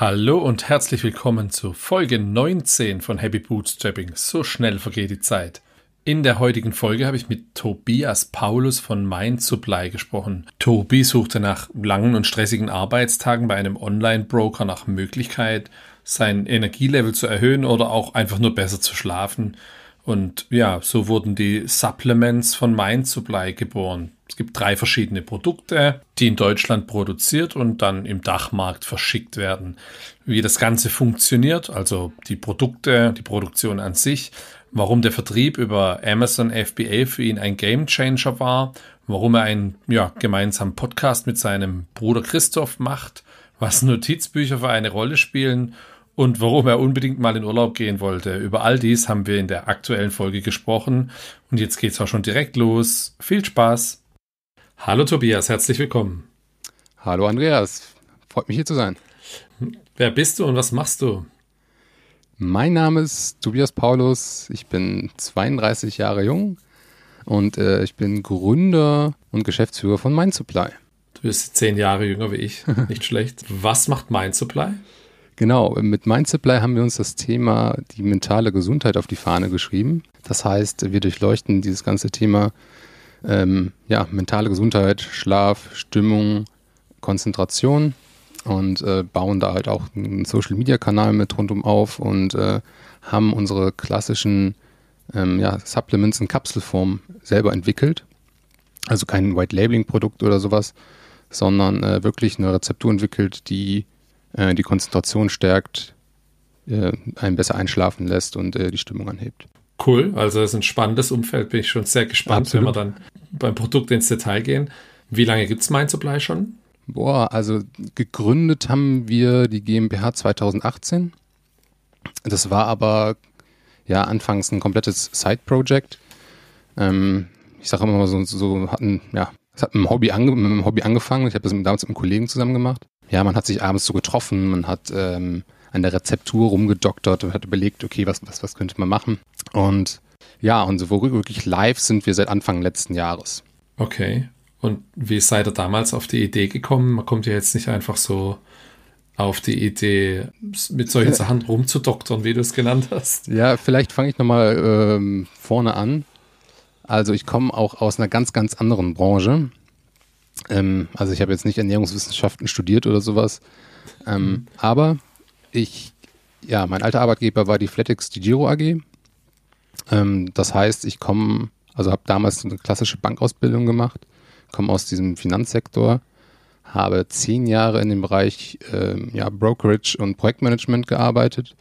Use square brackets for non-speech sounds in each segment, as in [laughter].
Hallo und herzlich willkommen zu Folge 19 von Happy Bootstrapping. So schnell vergeht die Zeit. In der heutigen Folge habe ich mit Tobias Paulus von Mind Supply gesprochen. Tobi suchte nach langen und stressigen Arbeitstagen bei einem Online-Broker nach Möglichkeit, sein Energielevel zu erhöhen oder auch einfach nur besser zu schlafen. Und ja, so wurden die Supplements von Mind Supply geboren. Es gibt drei verschiedene Produkte, die in Deutschland produziert und dann im Dachmarkt verschickt werden. Wie das Ganze funktioniert, also die Produkte, die Produktion an sich, warum der Vertrieb über Amazon FBA für ihn ein Gamechanger war, warum er einen ja, gemeinsamen Podcast mit seinem Bruder Christoph macht, was Notizbücher für eine Rolle spielen und warum er unbedingt mal in Urlaub gehen wollte. Über all dies haben wir in der aktuellen Folge gesprochen und jetzt geht's auch schon direkt los. Viel Spaß! Hallo Tobias, herzlich willkommen. Hallo Andreas, freut mich hier zu sein. Wer bist du und was machst du? Mein Name ist Tobias Paulus, ich bin 32 Jahre jung und äh, ich bin Gründer und Geschäftsführer von Mind Supply. Du bist zehn Jahre jünger wie ich, [laughs] nicht schlecht. Was macht Mind Supply? Genau, mit Mind Supply haben wir uns das Thema die mentale Gesundheit auf die Fahne geschrieben. Das heißt, wir durchleuchten dieses ganze Thema ähm, ja, mentale Gesundheit, Schlaf, Stimmung, Konzentration und äh, bauen da halt auch einen Social Media Kanal mit rundum auf und äh, haben unsere klassischen ähm, ja, Supplements in Kapselform selber entwickelt. Also kein White Labeling Produkt oder sowas, sondern äh, wirklich eine Rezeptur entwickelt, die äh, die Konzentration stärkt, äh, einen besser einschlafen lässt und äh, die Stimmung anhebt. Cool, also es ist ein spannendes Umfeld, bin ich schon sehr gespannt, Absolut. wenn wir dann beim Produkt ins Detail gehen. Wie lange gibt es Mind Supply schon? Boah, also gegründet haben wir die GmbH 2018. Das war aber ja anfangs ein komplettes Side-Project. Ähm, ich sage immer mal so, so hatten, ja, es hat mit einem Hobby, ange mit Hobby angefangen. Ich habe das damals mit einem Kollegen zusammen gemacht ja, man hat sich abends so getroffen, man hat ähm, an der Rezeptur rumgedoktert und hat überlegt, okay, was, was, was könnte man machen? Und ja, und so wirklich live sind wir seit Anfang letzten Jahres. Okay. Und wie seid ihr damals auf die Idee gekommen? Man kommt ja jetzt nicht einfach so auf die Idee, mit solchen Sachen rumzudoktern, wie du es genannt hast. Ja, vielleicht fange ich nochmal ähm, vorne an. Also ich komme auch aus einer ganz, ganz anderen Branche. Ähm, also ich habe jetzt nicht Ernährungswissenschaften studiert oder sowas. Ähm, mhm. Aber ich, ja, mein alter Arbeitgeber war die Flatix die Giro AG. Ähm, das heißt, ich komme, also habe damals eine klassische Bankausbildung gemacht, komme aus diesem Finanzsektor, habe zehn Jahre in dem Bereich ähm, ja, Brokerage und Projektmanagement gearbeitet.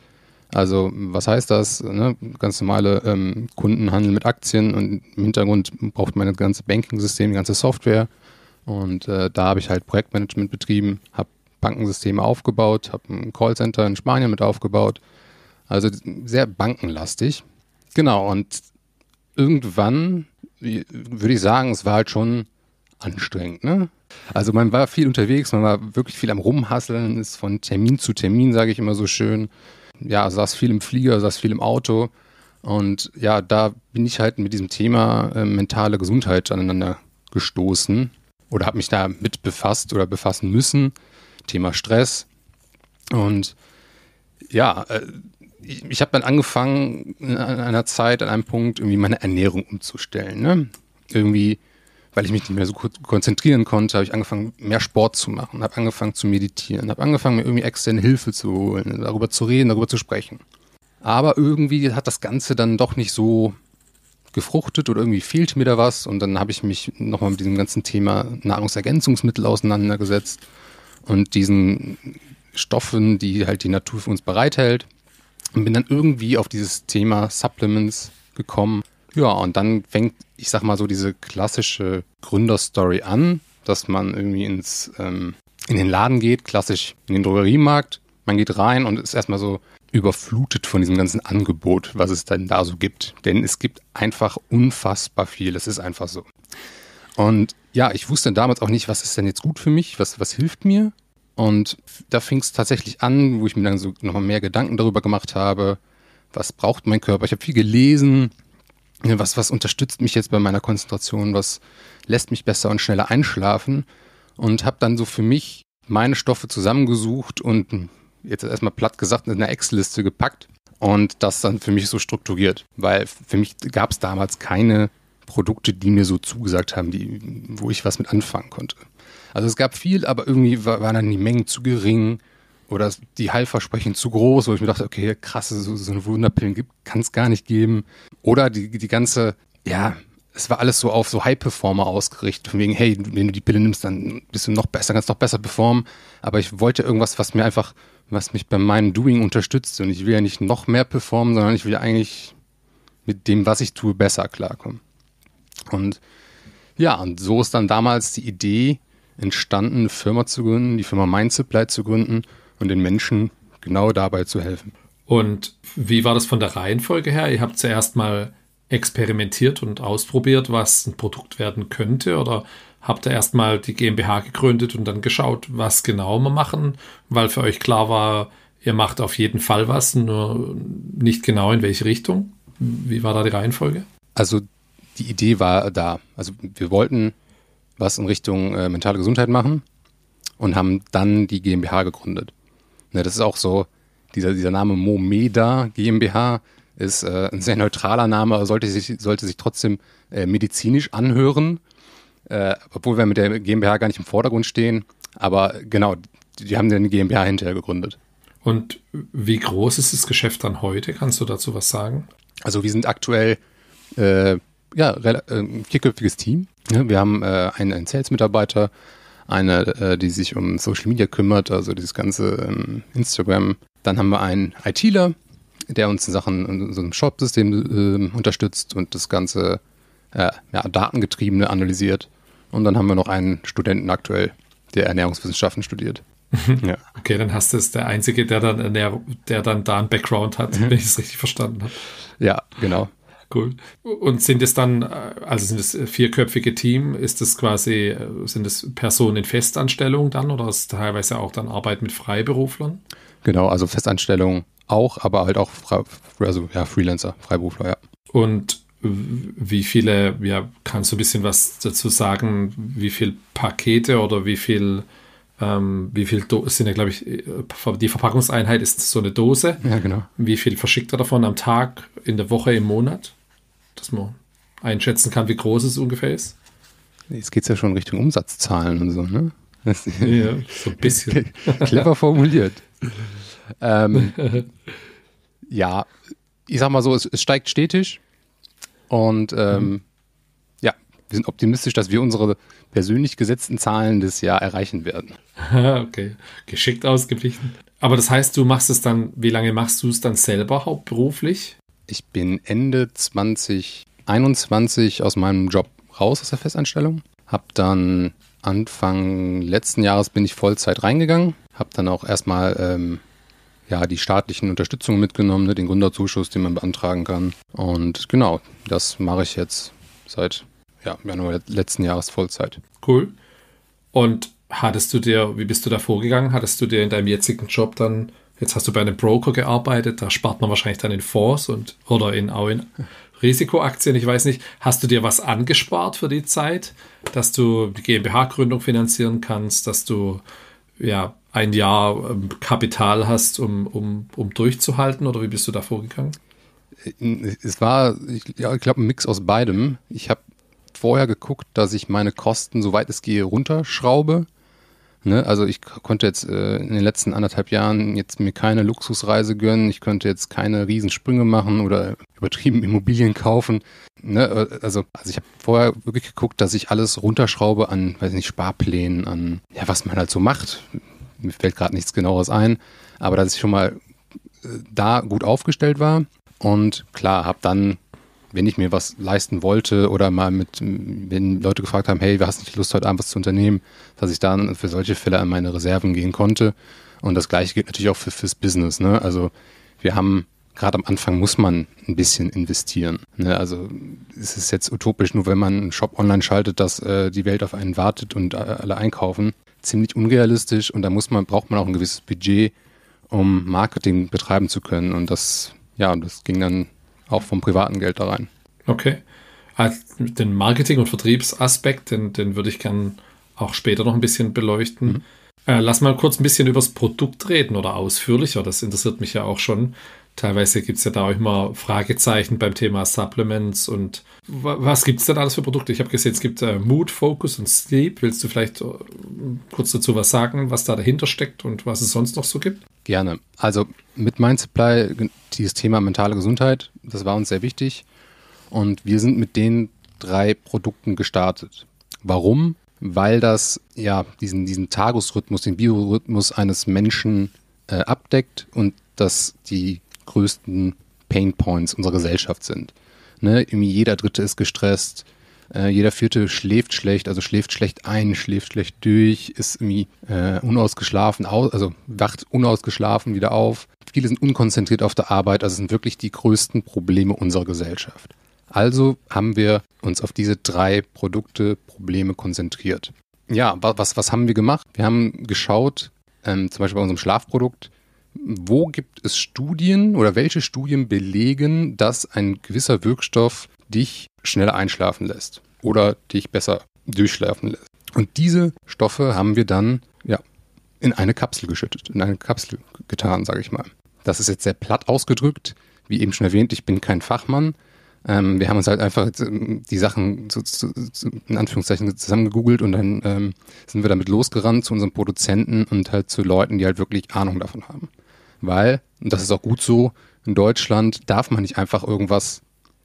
Also was heißt das? Ne? Ganz normale ähm, Kundenhandel mit Aktien und im Hintergrund braucht man das ganze Banking-System, die ganze Software. Und äh, da habe ich halt Projektmanagement betrieben, habe Bankensysteme aufgebaut, habe ein Callcenter in Spanien mit aufgebaut. Also sehr bankenlastig. Genau, und irgendwann würde ich sagen, es war halt schon anstrengend. Ne? Also man war viel unterwegs, man war wirklich viel am Rumhasseln, ist von Termin zu Termin, sage ich immer so schön. Ja, saß viel im Flieger, saß viel im Auto. Und ja, da bin ich halt mit diesem Thema äh, mentale Gesundheit aneinander gestoßen oder habe mich da mit befasst oder befassen müssen. Thema Stress. Und ja, äh, ich, habe dann angefangen, an einer Zeit, an einem Punkt, irgendwie meine Ernährung umzustellen. Ne? Irgendwie, weil ich mich nicht mehr so konzentrieren konnte, habe ich angefangen, mehr Sport zu machen, habe angefangen zu meditieren, habe angefangen, mir irgendwie externe Hilfe zu holen, darüber zu reden, darüber zu sprechen. Aber irgendwie hat das Ganze dann doch nicht so gefruchtet oder irgendwie fehlt mir da was. Und dann habe ich mich nochmal mit diesem ganzen Thema Nahrungsergänzungsmittel auseinandergesetzt und diesen Stoffen, die halt die Natur für uns bereithält. Und bin dann irgendwie auf dieses Thema Supplements gekommen. Ja, und dann fängt, ich sag mal so, diese klassische Gründerstory an, dass man irgendwie ins, ähm, in den Laden geht, klassisch in den Drogeriemarkt. Man geht rein und ist erstmal so, überflutet von diesem ganzen Angebot, was es denn da so gibt. Denn es gibt einfach unfassbar viel. Es ist einfach so. Und ja, ich wusste damals auch nicht, was ist denn jetzt gut für mich, was, was hilft mir. Und da fing es tatsächlich an, wo ich mir dann so nochmal mehr Gedanken darüber gemacht habe, was braucht mein Körper. Ich habe viel gelesen, was, was unterstützt mich jetzt bei meiner Konzentration, was lässt mich besser und schneller einschlafen. Und habe dann so für mich meine Stoffe zusammengesucht und jetzt erstmal platt gesagt, in eine Excel-Liste gepackt und das dann für mich so strukturiert. Weil für mich gab es damals keine Produkte, die mir so zugesagt haben, die, wo ich was mit anfangen konnte. Also es gab viel, aber irgendwie war, waren dann die Mengen zu gering oder die Heilversprechen zu groß, wo ich mir dachte, okay, krass, so, so eine Wunderpillen kann es gar nicht geben. Oder die, die ganze, ja, es war alles so auf so High-Performer ausgerichtet. Von wegen, hey, wenn du die Pille nimmst, dann bist du noch besser, kannst noch besser performen. Aber ich wollte irgendwas, was mir einfach, was mich bei meinem Doing unterstützt. Und ich will ja nicht noch mehr performen, sondern ich will eigentlich mit dem, was ich tue, besser klarkommen. Und ja, und so ist dann damals die Idee entstanden, eine Firma zu gründen, die Firma Mindsupply zu gründen und den Menschen genau dabei zu helfen. Und wie war das von der Reihenfolge her? Ihr habt zuerst mal experimentiert und ausprobiert, was ein Produkt werden könnte? Oder habt ihr erstmal die GmbH gegründet und dann geschaut, was genau wir machen, weil für euch klar war, ihr macht auf jeden Fall was, nur nicht genau in welche Richtung? Wie war da die Reihenfolge? Also die Idee war da. Also wir wollten was in Richtung äh, mentale Gesundheit machen und haben dann die GmbH gegründet. Ne, das ist auch so, dieser, dieser Name Momeda GmbH ist äh, ein sehr neutraler Name, aber sollte sich, sollte sich trotzdem äh, medizinisch anhören, äh, obwohl wir mit der GmbH gar nicht im Vordergrund stehen. Aber genau, die, die haben dann die GmbH hinterher gegründet. Und wie groß ist das Geschäft dann heute? Kannst du dazu was sagen? Also wir sind aktuell äh, ja, äh, ein vierköpfiges Team. Wir haben äh, einen, einen Sales-Mitarbeiter, eine, äh, die sich um Social Media kümmert, also dieses ganze ähm, Instagram. Dann haben wir einen ITler, der uns in Sachen in einem Shop-System äh, unterstützt und das ganze äh, ja, Datengetriebene analysiert. Und dann haben wir noch einen Studenten aktuell, der Ernährungswissenschaften studiert. ja. Okay, dann hast du es der Einzige, der dann, der dann da einen Background hat, wenn ich es richtig verstanden habe. Ja, genau. Cool. Und sind es dann, also sind es vierköpfige Team, ist es quasi, sind es Personen in Festanstellung dann oder ist teilweise auch dann Arbeit mit Freiberuflern? Genau, also Festanstellung auch, aber halt auch also, ja, Freelancer, Freiberufler, ja. Und wie viele, ja, kannst du ein bisschen was dazu sagen, wie viele Pakete oder wie viel, ähm, wie viel Do sind ja, glaube ich, die Verpackungseinheit ist so eine Dose. Ja, genau. Wie viel verschickt er davon am Tag, in der Woche, im Monat? Dass man einschätzen kann, wie groß es ungefähr ist. Jetzt geht es ja schon Richtung Umsatzzahlen und so, ne? ja, so ein bisschen. [laughs] Clever formuliert. ähm, [laughs] ja, ich sag mal so, es, es steigt stetig und ähm, mhm. ja, wir sind optimistisch, dass wir unsere persönlich gesetzten Zahlen des Jahr erreichen werden. [laughs] okay, geschickt ausgeglichen. Aber das heißt, du machst es dann, wie lange machst du es dann selber hauptberuflich? Ich bin Ende 2021 aus meinem Job raus aus der Festanstellung. Hab dann Anfang letzten Jahres bin ich Vollzeit reingegangen. Hab dann auch erstmal ähm, ja, die staatlichen Unterstützungen mitgenommen, ne, den Gründerzuschuss, den man beantragen kann. Und genau, das mache ich jetzt seit ja, Januar letzten Jahres Vollzeit. Cool. Und hattest du dir, wie bist du da vorgegangen? Hattest du dir in deinem jetzigen Job dann, jetzt hast du bei einem Broker gearbeitet, da spart man wahrscheinlich dann in Fonds und oder in auch in Risikoaktien, ich weiß nicht, hast du dir was angespart für die Zeit, dass du die GmbH-Gründung finanzieren kannst, dass du ja ein Jahr ähm, Kapital hast, um, um, um durchzuhalten? Oder wie bist du da vorgegangen? Es war, ich, ja, ich glaube, ein Mix aus beidem. Ich habe vorher geguckt, dass ich meine Kosten, soweit es gehe, runterschraube. Ne? Also ich konnte jetzt äh, in den letzten anderthalb Jahren jetzt mir keine Luxusreise gönnen. Ich könnte jetzt keine Riesensprünge machen oder übertrieben Immobilien kaufen. Ne? Also, also ich habe vorher wirklich geguckt, dass ich alles runterschraube an, weiß nicht, Sparplänen, an ja, was man halt so macht mir fällt gerade nichts genaueres ein, aber dass ich schon mal äh, da gut aufgestellt war und klar, habe dann, wenn ich mir was leisten wollte oder mal mit, wenn Leute gefragt haben, hey, wir hast nicht Lust, heute Abend was zu unternehmen, dass ich dann für solche Fälle an meine Reserven gehen konnte. Und das gleiche gilt natürlich auch für, fürs Business. Ne? Also wir haben gerade am Anfang muss man ein bisschen investieren. Ne? Also es ist jetzt utopisch, nur wenn man einen Shop online schaltet, dass äh, die Welt auf einen wartet und äh, alle einkaufen ziemlich unrealistisch und da muss man, braucht man auch ein gewisses Budget, um Marketing betreiben zu können. Und das, ja, das ging dann auch vom privaten Geld da rein. Okay. Also den Marketing- und Vertriebsaspekt, den, den würde ich gern auch später noch ein bisschen beleuchten. Mhm. Äh, lass mal kurz ein bisschen über das Produkt reden oder ausführlicher. Das interessiert mich ja auch schon. Teilweise gibt es ja da auch immer Fragezeichen beim Thema Supplements und was gibt es denn alles für Produkte? Ich habe gesehen, es gibt äh, Mood, Focus und Sleep. Willst du vielleicht äh, kurz dazu was sagen, was da dahinter steckt und was es sonst noch so gibt? Gerne. Also mit Mind Supply, dieses Thema mentale Gesundheit, das war uns sehr wichtig. Und wir sind mit den drei Produkten gestartet. Warum? Weil das ja diesen, diesen Tagesrhythmus, den Biorhythmus eines Menschen äh, abdeckt und dass die größten Pain Points unserer Gesellschaft sind. Ne? Irgendwie jeder Dritte ist gestresst, äh, jeder Vierte schläft schlecht, also schläft schlecht ein, schläft schlecht durch, ist irgendwie äh, unausgeschlafen, aus, also wacht unausgeschlafen wieder auf. Viele sind unkonzentriert auf der Arbeit, also sind wirklich die größten Probleme unserer Gesellschaft. Also haben wir uns auf diese drei Produkte, Probleme konzentriert. Ja, was, was haben wir gemacht? Wir haben geschaut, ähm, zum Beispiel bei unserem Schlafprodukt, wo gibt es Studien oder welche Studien belegen, dass ein gewisser Wirkstoff dich schneller einschlafen lässt oder dich besser durchschlafen lässt? Und diese Stoffe haben wir dann ja in eine Kapsel geschüttet, in eine Kapsel getan, sage ich mal. Das ist jetzt sehr platt ausgedrückt. Wie eben schon erwähnt, ich bin kein Fachmann. Ähm, wir haben uns halt einfach ähm, die Sachen zu, zu, zu, in Anführungszeichen zusammengegoogelt und dann ähm, sind wir damit losgerannt zu unseren Produzenten und halt zu Leuten, die halt wirklich Ahnung davon haben weil, und das ist auch gut so, in Deutschland darf man nicht einfach irgendwas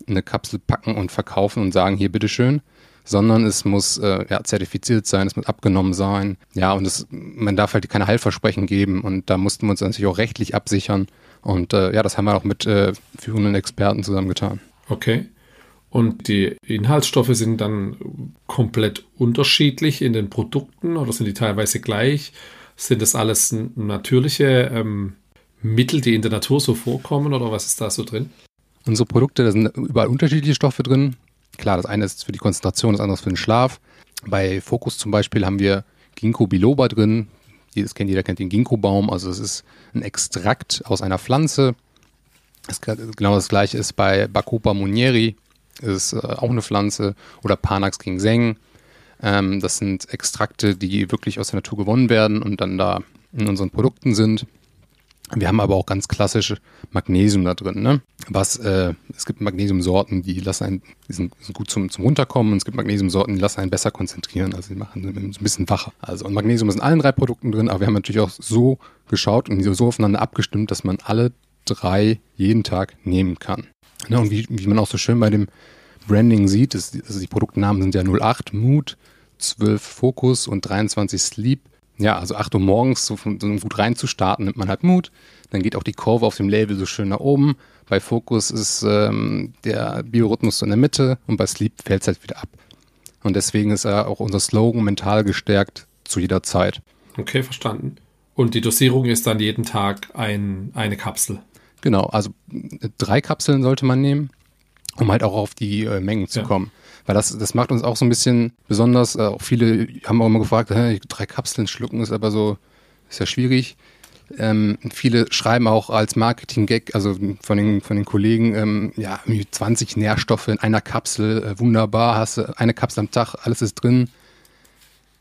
eine Kapsel packen und verkaufen und sagen, hier bitteschön, sondern es muss äh, ja, zertifiziert sein, es muss abgenommen sein. Ja, und es, man darf halt keine Heilversprechen geben und da mussten wir uns natürlich auch rechtlich absichern. Und äh, ja, das haben wir auch mit äh, führenden Experten zusammengetan. Okay. Und die Inhaltsstoffe sind dann komplett unterschiedlich in den Produkten oder sind die teilweise gleich? Sind das alles natürliche ähm, Mittel, die in der Natur so vorkommen oder was ist da so drin? Unsere Produkte, da sind überall unterschiedliche Stoffe drin. Klar, das eine ist für die Konzentration, das andere ist für den Schlaf. Bei Focus zum Beispiel haben wir Ginkgo biloba drin. Jedes kennt, jeder kennt den Ginkgo-Baum. Also es ist ein Extrakt aus einer Pflanze. Das, genau das gleiche ist bei Bacopa munieri. Das ist äh, auch eine Pflanze. Oder Panax ginseng. Ähm, das sind Extrakte, die wirklich aus der Natur gewonnen werden und dann da in unseren Produkten sind. Wir haben aber auch ganz klassische Magnesium da drin. Ne? Was, äh, es gibt Magnesiumsorten, die lassen einen, die sind, sind gut zum, zum Runterkommen und es gibt Magnesiumsorten, die lassen einen besser konzentrieren. Also die machen ein bisschen wacher. Also und Magnesium ist in allen drei Produkten drin, aber wir haben natürlich auch so geschaut und so aufeinander abgestimmt, dass man alle drei jeden Tag nehmen kann. Ne? Und wie, wie man auch so schön bei dem Branding sieht, ist, also die Produktnamen sind ja 08 Mood, 12 Focus und 23 Sleep ja, also 8 Uhr morgens so, so gut reinzustarten, nimmt man halt Mut. Dann geht auch die Kurve auf dem Label so schön nach oben. Bei Focus ist ähm, der Biorhythmus so in der Mitte und bei Sleep fällt es halt wieder ab. Und deswegen ist ja auch unser Slogan mental gestärkt zu jeder Zeit. Okay, verstanden. Und die Dosierung ist dann jeden Tag ein, eine Kapsel. Genau, also drei Kapseln sollte man nehmen, um halt auch auf die äh, Mengen zu ja. kommen. Weil das, das macht uns auch so ein bisschen besonders. Äh, auch viele haben auch immer gefragt, hä, drei Kapseln schlucken ist aber so, ist ja schwierig. Ähm, viele schreiben auch als Marketing-Gag, also von den, von den Kollegen, ähm, ja, 20 Nährstoffe in einer Kapsel, äh, wunderbar, hast du eine Kapsel am Tag, alles ist drin.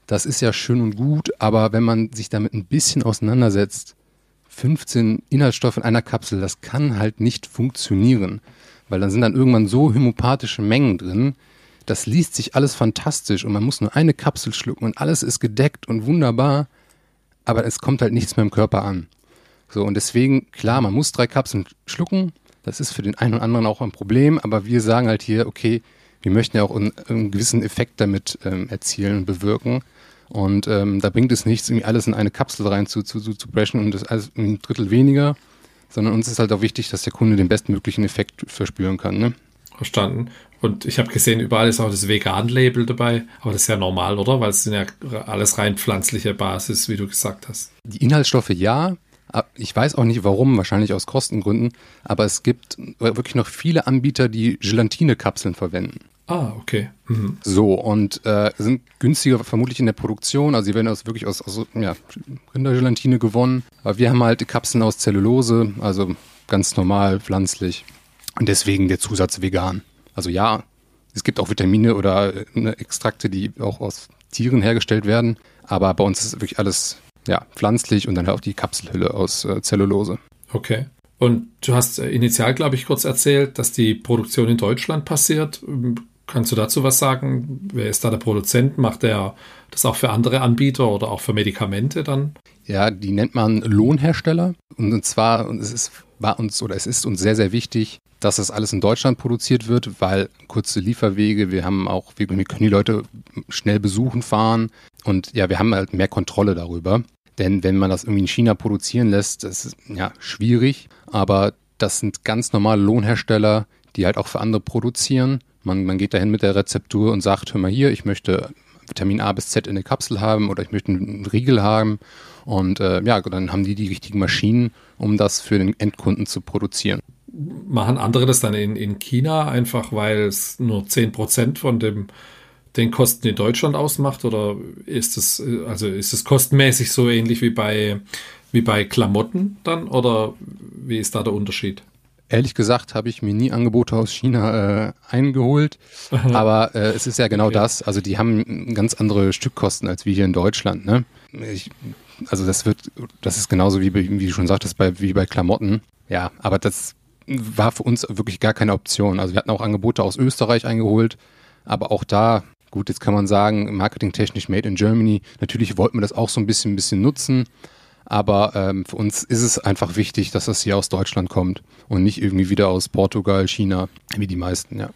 Das ist ja schön und gut, aber wenn man sich damit ein bisschen auseinandersetzt, 15 Inhaltsstoffe in einer Kapsel, das kann halt nicht funktionieren, weil dann sind dann irgendwann so homöopathische Mengen drin, das liest sich alles fantastisch und man muss nur eine Kapsel schlucken und alles ist gedeckt und wunderbar, aber es kommt halt nichts mehr im Körper an. So, und deswegen, klar, man muss drei Kapseln schlucken, das ist für den einen oder anderen auch ein Problem, aber wir sagen halt hier, okay, wir möchten ja auch einen, einen gewissen Effekt damit ähm, erzielen und bewirken. Und ähm, da bringt es nichts, irgendwie alles in eine Kapsel rein zu, zu, zu, zu brechen und das alles ein Drittel weniger, sondern uns ist halt auch wichtig, dass der Kunde den bestmöglichen Effekt verspüren kann. Ne? Verstanden. Und ich habe gesehen, überall ist auch das Vegan-Label dabei. Aber das ist ja normal, oder? Weil es sind ja alles rein pflanzliche Basis, wie du gesagt hast. Die Inhaltsstoffe ja. Ich weiß auch nicht warum, wahrscheinlich aus Kostengründen. Aber es gibt wirklich noch viele Anbieter, die Gelatine-Kapseln verwenden. Ah, okay. Mhm. So, und äh, sind günstiger vermutlich in der Produktion. Also sie werden aus wirklich aus, aus ja, Rindergelatine gewonnen. Aber wir haben halt Kapseln aus Zellulose, also ganz normal, pflanzlich. Und deswegen der Zusatz vegan. Also ja, es gibt auch Vitamine oder äh, ne, Extrakte, die auch aus Tieren hergestellt werden. Aber bei uns ist wirklich alles ja, pflanzlich und dann halt auch die Kapselhülle aus äh, Zellulose. Okay. Und du hast äh, initial, glaube ich, kurz erzählt, dass die Produktion in Deutschland passiert. Kannst du dazu was sagen? Wer ist da der Produzent? Macht der das auch für andere Anbieter oder auch für Medikamente dann? Ja, die nennt man Lohnhersteller. Und zwar, es ist, war uns oder es ist uns sehr, sehr wichtig, dass das alles in Deutschland produziert wird, weil kurze Lieferwege, wir haben auch, wir können die Leute schnell besuchen, fahren und ja, wir haben halt mehr Kontrolle darüber. Denn wenn man das irgendwie in China produzieren lässt, das ist ja schwierig, aber das sind ganz normale Lohnhersteller, die halt auch für andere produzieren. Man, man geht dahin mit der Rezeptur und sagt, hör mal hier, ich möchte Vitamin A bis Z in der Kapsel haben oder ich möchte einen Riegel haben. Und äh, ja, dann haben die die richtigen Maschinen, um das für den Endkunden zu produzieren. Machen andere das dann in, in China einfach, weil es nur 10% von dem den Kosten in Deutschland ausmacht? Oder ist es, also ist es kostenmäßig so ähnlich wie bei, wie bei Klamotten dann? Oder wie ist da der Unterschied? Ehrlich gesagt habe ich mir nie Angebote aus China äh, eingeholt, aber äh, es ist ja genau okay. das. Also die haben ganz andere Stückkosten als wir hier in Deutschland. Ne? Ich, also das wird, das ist genauso wie, wie du schon sagtest, bei, wie bei Klamotten. Ja, aber das war für uns wirklich gar keine Option. Also wir hatten auch Angebote aus Österreich eingeholt, aber auch da Gut, jetzt kann man sagen, marketingtechnisch made in Germany. Natürlich wollten wir das auch so ein bisschen, ein bisschen nutzen. Aber ähm, für uns ist es einfach wichtig, dass das hier aus Deutschland kommt und nicht irgendwie wieder aus Portugal, China, wie die meisten, ja.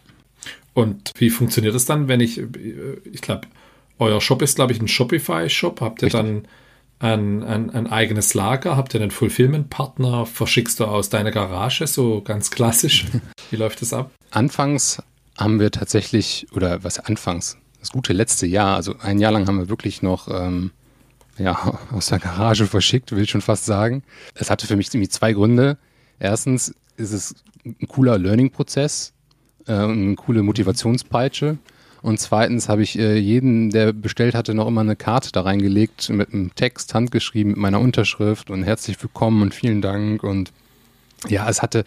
Und wie funktioniert das dann, wenn ich, ich glaube, euer Shop ist, glaube ich, ein Shopify-Shop. Habt ihr Richtig. dann ein, ein, ein, eigenes Lager? Habt ihr einen Fulfillment-Partner? Verschickst du aus deiner Garage, so ganz klassisch? [laughs] Wie läuft das ab? Anfangs haben wir tatsächlich, oder was anfangs, das gute letzte Jahr, also ein Jahr lang haben wir wirklich noch ähm, ja, aus der Garage verschickt, will ich schon fast sagen. Es hatte für mich irgendwie zwei Gründe. Erstens ist es ein cooler Learning-Prozess, äh, eine coole Motivationspeitsche. Und zweitens habe ich äh, jeden, der bestellt hatte, noch immer eine Karte da reingelegt mit einem Text handgeschrieben, mit meiner Unterschrift und herzlich willkommen und vielen Dank. Und ja, es hatte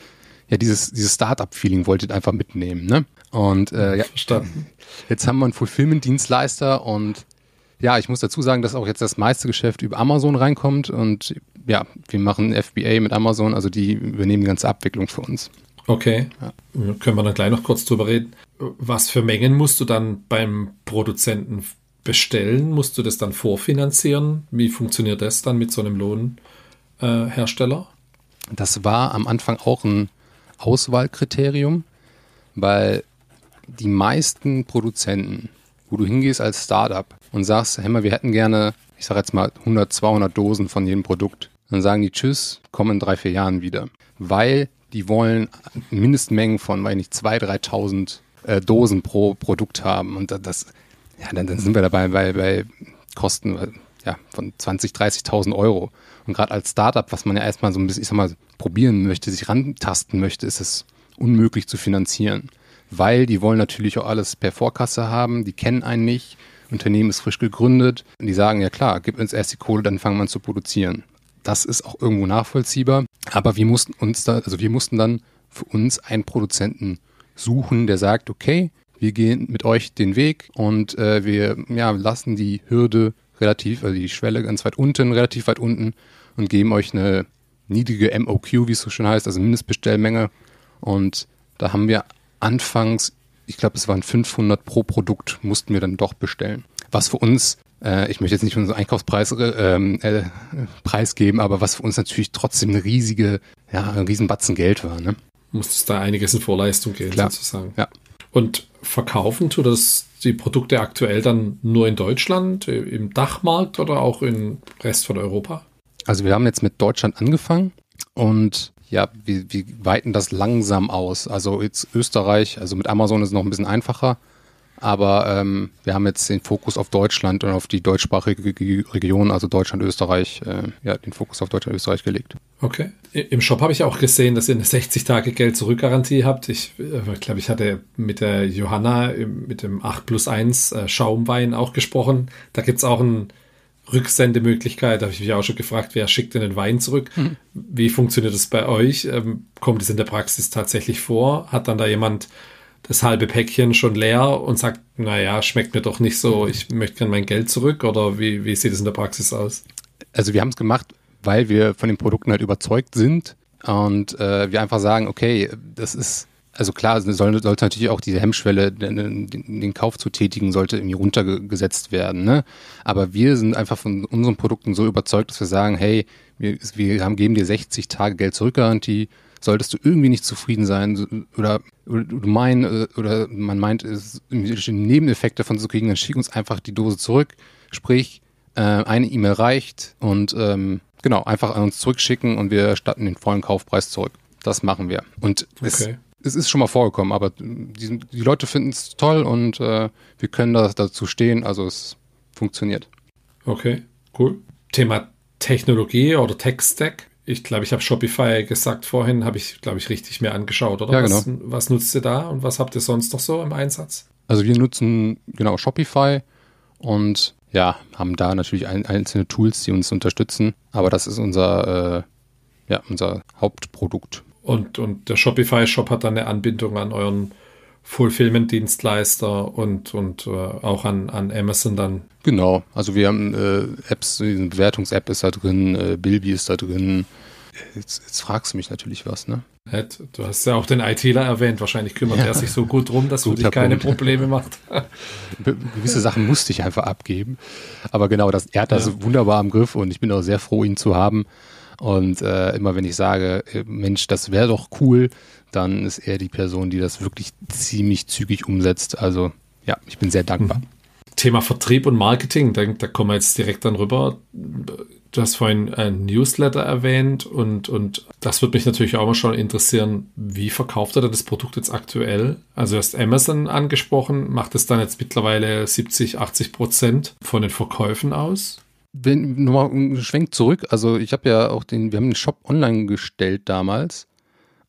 ja dieses, dieses Startup-Feeling wollte ich einfach mitnehmen. Ne? Und äh, ja, Verstanden. jetzt haben wir einen Fulfillment-Dienstleister und ja, ich muss dazu sagen, dass auch jetzt das meiste Geschäft über Amazon reinkommt und ja, wir machen FBA mit Amazon, also die übernehmen die ganze Abwicklung für uns. Okay. Ja. Können wir dann gleich noch kurz drüber reden. Was für Mengen musst du dann beim Produzenten bestellen? Musst du das dann vorfinanzieren? Wie funktioniert das dann mit so einem Lohnhersteller? Äh, das war am Anfang auch ein Auswahlkriterium, weil die meisten Produzenten, wo du hingehst als Startup und sagst, hey mal, wir hätten gerne, ich sage jetzt mal 100, 200 Dosen von jedem Produkt, dann sagen die Tschüss, kommen in drei, vier Jahren wieder. Weil die wollen Mindestmengen von, weiß nicht, 2.000, 3.000 äh, Dosen pro Produkt haben. Und das, ja, dann, dann sind wir dabei bei, bei Kosten ja, von 20.000, 30.000 Euro. Und gerade als Startup, was man ja erstmal so ein bisschen, ich sag mal, probieren möchte, sich rantasten möchte, ist es unmöglich zu finanzieren weil die wollen natürlich auch alles per Vorkasse haben, die kennen einen nicht, Unternehmen ist frisch gegründet und die sagen, ja klar, gib uns erst die Kohle, dann fangen wir an zu produzieren. Das ist auch irgendwo nachvollziehbar, aber wir mussten uns da, also wir mussten dann für uns einen Produzenten suchen, der sagt, okay, wir gehen mit euch den Weg und äh, wir ja, lassen die Hürde relativ, also die Schwelle ganz weit unten, relativ weit unten und geben euch eine niedrige MOQ, wie es so schön heißt, also Mindestbestellmenge. Und da haben wir anfangs, ich glaube, es waren 500 pro Produkt, mussten wir dann doch bestellen. Was für uns, äh, ich möchte jetzt nicht unseren Einkaufspreis äh, äh, preisgeben, aber was für uns natürlich trotzdem eine riesige, ja, ein Riesenbatzen Geld war. Ne? Musstest da einiges in Vorleistung gehen, Klar. sozusagen. Ja. Und verkaufen tut das die Produkte aktuell dann nur in Deutschland, im Dachmarkt oder auch im Rest von Europa? Also wir haben jetzt mit Deutschland angefangen und ja, wir, wir weiten das langsam aus. Also jetzt Österreich, also mit Amazon ist es noch ein bisschen einfacher, aber ähm, wir haben jetzt den Fokus auf Deutschland und auf die deutschsprachige Region, also Deutschland, Österreich, äh, ja, den Fokus auf Deutschland, Österreich gelegt. Okay. Im Shop habe ich auch gesehen, dass ihr eine 60-Tage-Geld-Zurück-Garantie habt. Ich äh, glaube, ich hatte mit der Johanna mit dem 8 plus 1 äh, Schaumwein auch gesprochen. Da gibt es auch ein Rücksendemöglichkeit, da habe ich mich auch schon gefragt, wer schickt denn den Wein zurück? Hm. Wie funktioniert das bei euch? Ähm, kommt es in der Praxis tatsächlich vor? Hat dann da jemand das halbe Päckchen schon leer und sagt, naja, schmeckt mir doch nicht so, ich möchte gerne mein Geld zurück? Oder wie, wie sieht es in der Praxis aus? also wir haben es gemacht, weil wir von den Produkten halt überzeugt sind und äh, wir einfach sagen, okay, das ist also klar, soll, sollte natürlich auch diese Hemmschwelle, den, den, Kauf zu tätigen, sollte irgendwie runtergesetzt werden. Ne? Aber wir sind einfach von unseren Produkten so überzeugt, dass wir sagen, hey, wir, wir haben, geben dir 60 Tage Geld zurückgarantie. Solltest du irgendwie nicht zufrieden sein oder, oder du mein, oder man meint, es Nebeneffekte davon zu kriegen, dann schick uns einfach die Dose zurück. Sprich, äh, eine E-Mail reicht und ähm, genau, einfach an uns zurückschicken und wir statten den vollen Kaufpreis zurück. Das machen wir. Und okay. es, es ist schon mal vorgekommen, aber die, die Leute finden es toll und äh, wir können da, dazu stehen, also es funktioniert. Okay, cool. Thema Technologie oder Tech-Stack. Ich glaube, ich habe Shopify gesagt vorhin, habe ich, glaube ich, richtig mir angeschaut, oder? Ja, genau. Was, was nutzt ihr da und was habt ihr sonst noch so im Einsatz? Also wir nutzen genau Shopify und ja, haben da natürlich ein, einzelne Tools, die uns unterstützen, aber das ist unser, äh, ja, unser Hauptprodukt. Und, und der Shopify-Shop hat dann eine Anbindung an euren Fulfillment-Dienstleister und, und äh, auch an, an Amazon dann. Genau, also wir haben äh, Apps, eine Bewertungs-App ist da drin, äh, Bilby ist da drin. Jetzt, jetzt, fragst du mich natürlich was, ne? Du hast ja auch den ITler erwähnt. Wahrscheinlich kümmert ja. er sich so gut drum, dass du dich keine Punkt. Probleme macht. [laughs] Gewisse Sachen musste ich einfach abgeben. Aber genau, das, er hat das ja. wunderbar im Griff und ich bin auch sehr froh, ihn zu haben. Und äh, immer wenn ich sage, äh, Mensch, das wäre doch cool, dann ist er die Person, die das wirklich ziemlich zügig umsetzt. Also ja, ich bin sehr dankbar. Mhm. Thema Vertrieb und Marketing, da, da kommen wir jetzt direkt dann rüber. Du hast vorhin ein Newsletter erwähnt und, und das würde mich natürlich auch mal schon interessieren, wie verkauft er das Produkt jetzt aktuell? Also du hast Amazon angesprochen, macht es dann jetzt mittlerweile 70, 80 Prozent von den Verkäufen aus? Wenn nochmal ein Schwenk zurück, also ich habe ja auch den, wir haben den Shop online gestellt damals.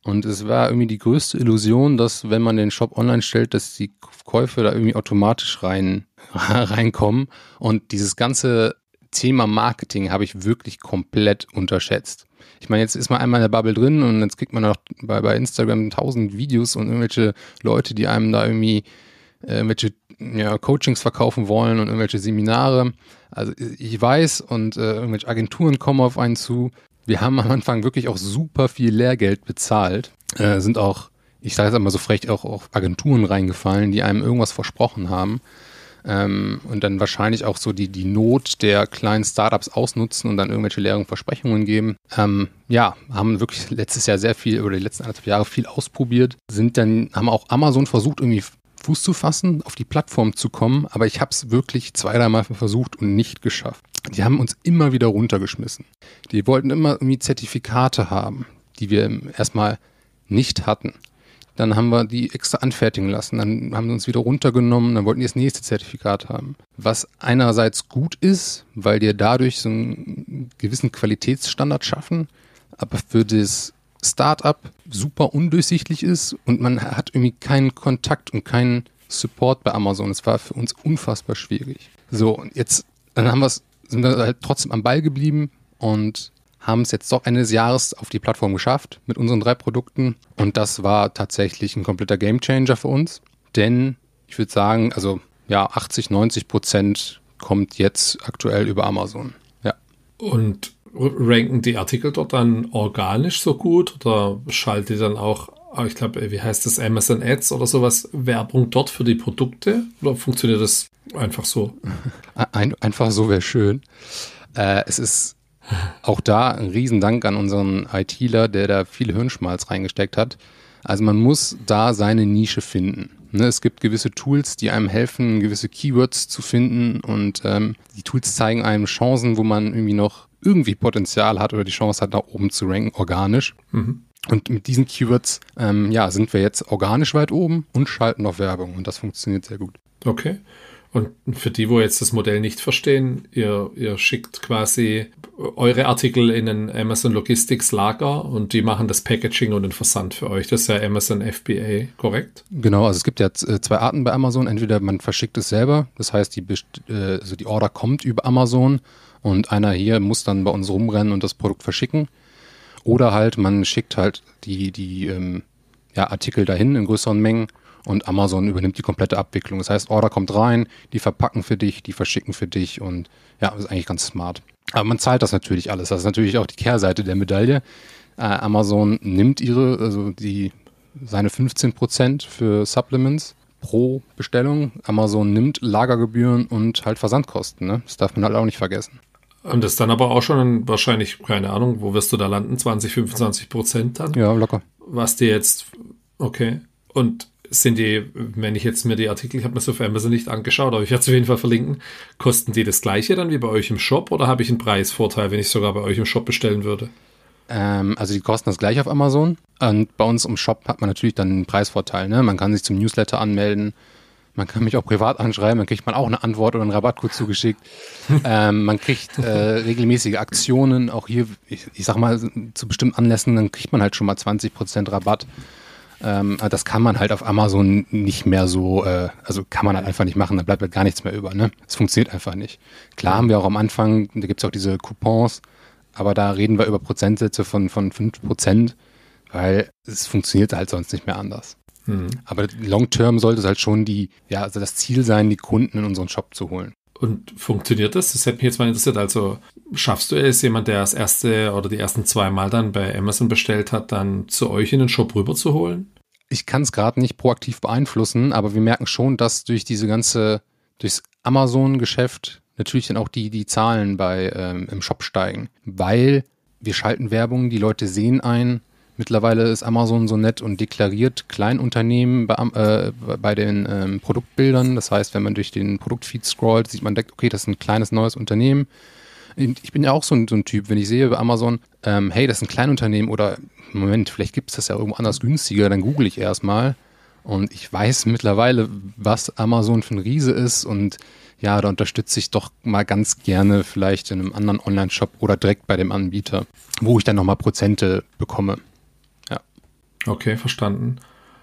Und es war irgendwie die größte Illusion, dass wenn man den Shop online stellt, dass die Käufe da irgendwie automatisch rein [laughs] reinkommen. Und dieses ganze Thema Marketing habe ich wirklich komplett unterschätzt. Ich meine, jetzt ist man einmal in der Bubble drin und jetzt kriegt man auch bei, bei Instagram tausend Videos und irgendwelche Leute, die einem da irgendwie äh, irgendwelche ja, Coachings verkaufen wollen und irgendwelche Seminare. Also ich weiß und äh, irgendwelche Agenturen kommen auf einen zu. Wir haben am Anfang wirklich auch super viel Lehrgeld bezahlt, äh, sind auch, ich sage es einmal so frech, auch auf Agenturen reingefallen, die einem irgendwas versprochen haben. Ähm, und dann wahrscheinlich auch so die, die Not der kleinen Startups ausnutzen und dann irgendwelche leeren Versprechungen geben. Ähm, ja, haben wirklich letztes Jahr sehr viel, oder die letzten anderthalb Jahre viel ausprobiert, sind dann, haben auch Amazon versucht, irgendwie Fuß zu fassen, auf die Plattform zu kommen, aber ich habe es wirklich zwei, dreimal versucht und nicht geschafft. Die haben uns immer wieder runtergeschmissen. Die wollten immer irgendwie Zertifikate haben, die wir erstmal nicht hatten. Dann haben wir die extra anfertigen lassen, dann haben sie uns wieder runtergenommen, dann wollten die das nächste Zertifikat haben. Was einerseits gut ist, weil die dadurch so einen gewissen Qualitätsstandard schaffen, aber für das Startup super undurchsichtig ist und man hat irgendwie keinen Kontakt und keinen Support bei Amazon. Es war für uns unfassbar schwierig. So, und jetzt dann haben sind wir halt trotzdem am Ball geblieben und haben es jetzt doch Ende des Jahres auf die Plattform geschafft mit unseren drei Produkten. Und das war tatsächlich ein kompletter Gamechanger für uns. Denn ich würde sagen, also ja, 80, 90 Prozent kommt jetzt aktuell über Amazon. Ja. Und ranken die Artikel dort dann organisch so gut oder schaltet ihr dann auch, ich glaube, wie heißt das, Amazon Ads oder sowas, Werbung dort für die Produkte? Oder funktioniert das einfach so? [laughs] Ein, einfach so wäre schön. Äh, es ist auch da ein Riesendank an unseren ITler, der da viel Hirnschmalz reingesteckt hat. Also man muss da seine Nische finden. Ne, es gibt gewisse Tools, die einem helfen, gewisse Keywords zu finden und ähm, die Tools zeigen einem Chancen, wo man irgendwie noch irgendwie Potenzial hat oder die Chance hat, nach oben zu ranken, organisch. Mhm. Und mit diesen Keywords, ähm, ja, sind wir jetzt organisch weit oben und schalten auf Werbung und das funktioniert sehr gut. Okay. Und für die, wo jetzt das Modell nicht verstehen, ihr, ihr schickt quasi eure Artikel in ein Amazon Logistics Lager und die machen das Packaging und den Versand für euch. Das ist ja Amazon FBA, korrekt? Genau, also es gibt ja äh, zwei Arten bei Amazon. Entweder man verschickt es selber, das heißt, die, äh, also die Order kommt über Amazon und einer hier muss dann bei uns rumrennen und das Produkt verschicken. Oder halt, man schickt halt die, die ähm, ja, Artikel dahin in größeren Mengen und Amazon übernimmt die komplette Abwicklung. Das heißt, Order kommt rein, die verpacken für dich, die verschicken für dich und ja, ist eigentlich ganz smart. Aber man zahlt das natürlich alles. Das ist natürlich auch die Kehrseite der Medaille. Äh, Amazon nimmt ihre, also die, seine 15 Prozent für Supplements pro Bestellung. Amazon nimmt Lagergebühren und halt Versandkosten. Ne? Das darf man halt auch nicht vergessen. Und das ist dann aber auch schon wahrscheinlich, keine Ahnung, wo wirst du da landen? 20, 25 Prozent dann? Ja, locker. Was dir jetzt, okay. Und sind die, wenn ich jetzt mir die Artikel, ich habe mir so für Amazon nicht angeschaut, aber ich werde es auf jeden Fall verlinken, kosten die das gleiche dann wie bei euch im Shop oder habe ich einen Preisvorteil, wenn ich sogar bei euch im Shop bestellen würde? Ähm, also die kosten das gleich auf Amazon und bei uns im Shop hat man natürlich dann einen Preisvorteil. Ne? Man kann sich zum Newsletter anmelden, man kann mich auch privat anschreiben, dann kriegt man auch eine Antwort oder einen Rabattcode zugeschickt. [laughs] ähm, man kriegt äh, regelmäßige Aktionen, auch hier, ich, ich sag mal, zu bestimmten Anlässen, dann kriegt man halt schon mal 20% Rabatt. Ähm, das kann man halt auf Amazon nicht mehr so, äh, also kann man halt einfach nicht machen, da bleibt halt gar nichts mehr über. Ne? Es funktioniert einfach nicht. Klar haben wir auch am Anfang, da gibt es auch diese Coupons, aber da reden wir über Prozentsätze von, von 5%, weil es funktioniert halt sonst nicht mehr anders. Mhm. Aber long term sollte es halt schon die, ja, also das Ziel sein, die Kunden in unseren Shop zu holen. Und funktioniert das? Das hätte mich jetzt mal interessiert. Also schaffst du es, jemand, der das erste oder die ersten zwei Mal dann bei Amazon bestellt hat, dann zu euch in den Shop rüber zu holen? Ich kann es gerade nicht proaktiv beeinflussen, aber wir merken schon, dass durch diese ganze, durchs Amazon-Geschäft natürlich dann auch die, die Zahlen bei ähm, im Shop steigen. Weil wir schalten Werbung, die Leute sehen ein, Mittlerweile ist Amazon so nett und deklariert Kleinunternehmen bei, äh, bei den ähm, Produktbildern. Das heißt, wenn man durch den Produktfeed scrollt, sieht man, okay, das ist ein kleines neues Unternehmen. Ich bin ja auch so ein, so ein Typ, wenn ich sehe bei Amazon, ähm, hey, das ist ein Kleinunternehmen oder Moment, vielleicht gibt es das ja irgendwo anders günstiger, dann google ich erstmal. Und ich weiß mittlerweile, was Amazon für ein Riese ist und ja, da unterstütze ich doch mal ganz gerne vielleicht in einem anderen Online-Shop oder direkt bei dem Anbieter, wo ich dann nochmal Prozente bekomme. Okay, verstanden.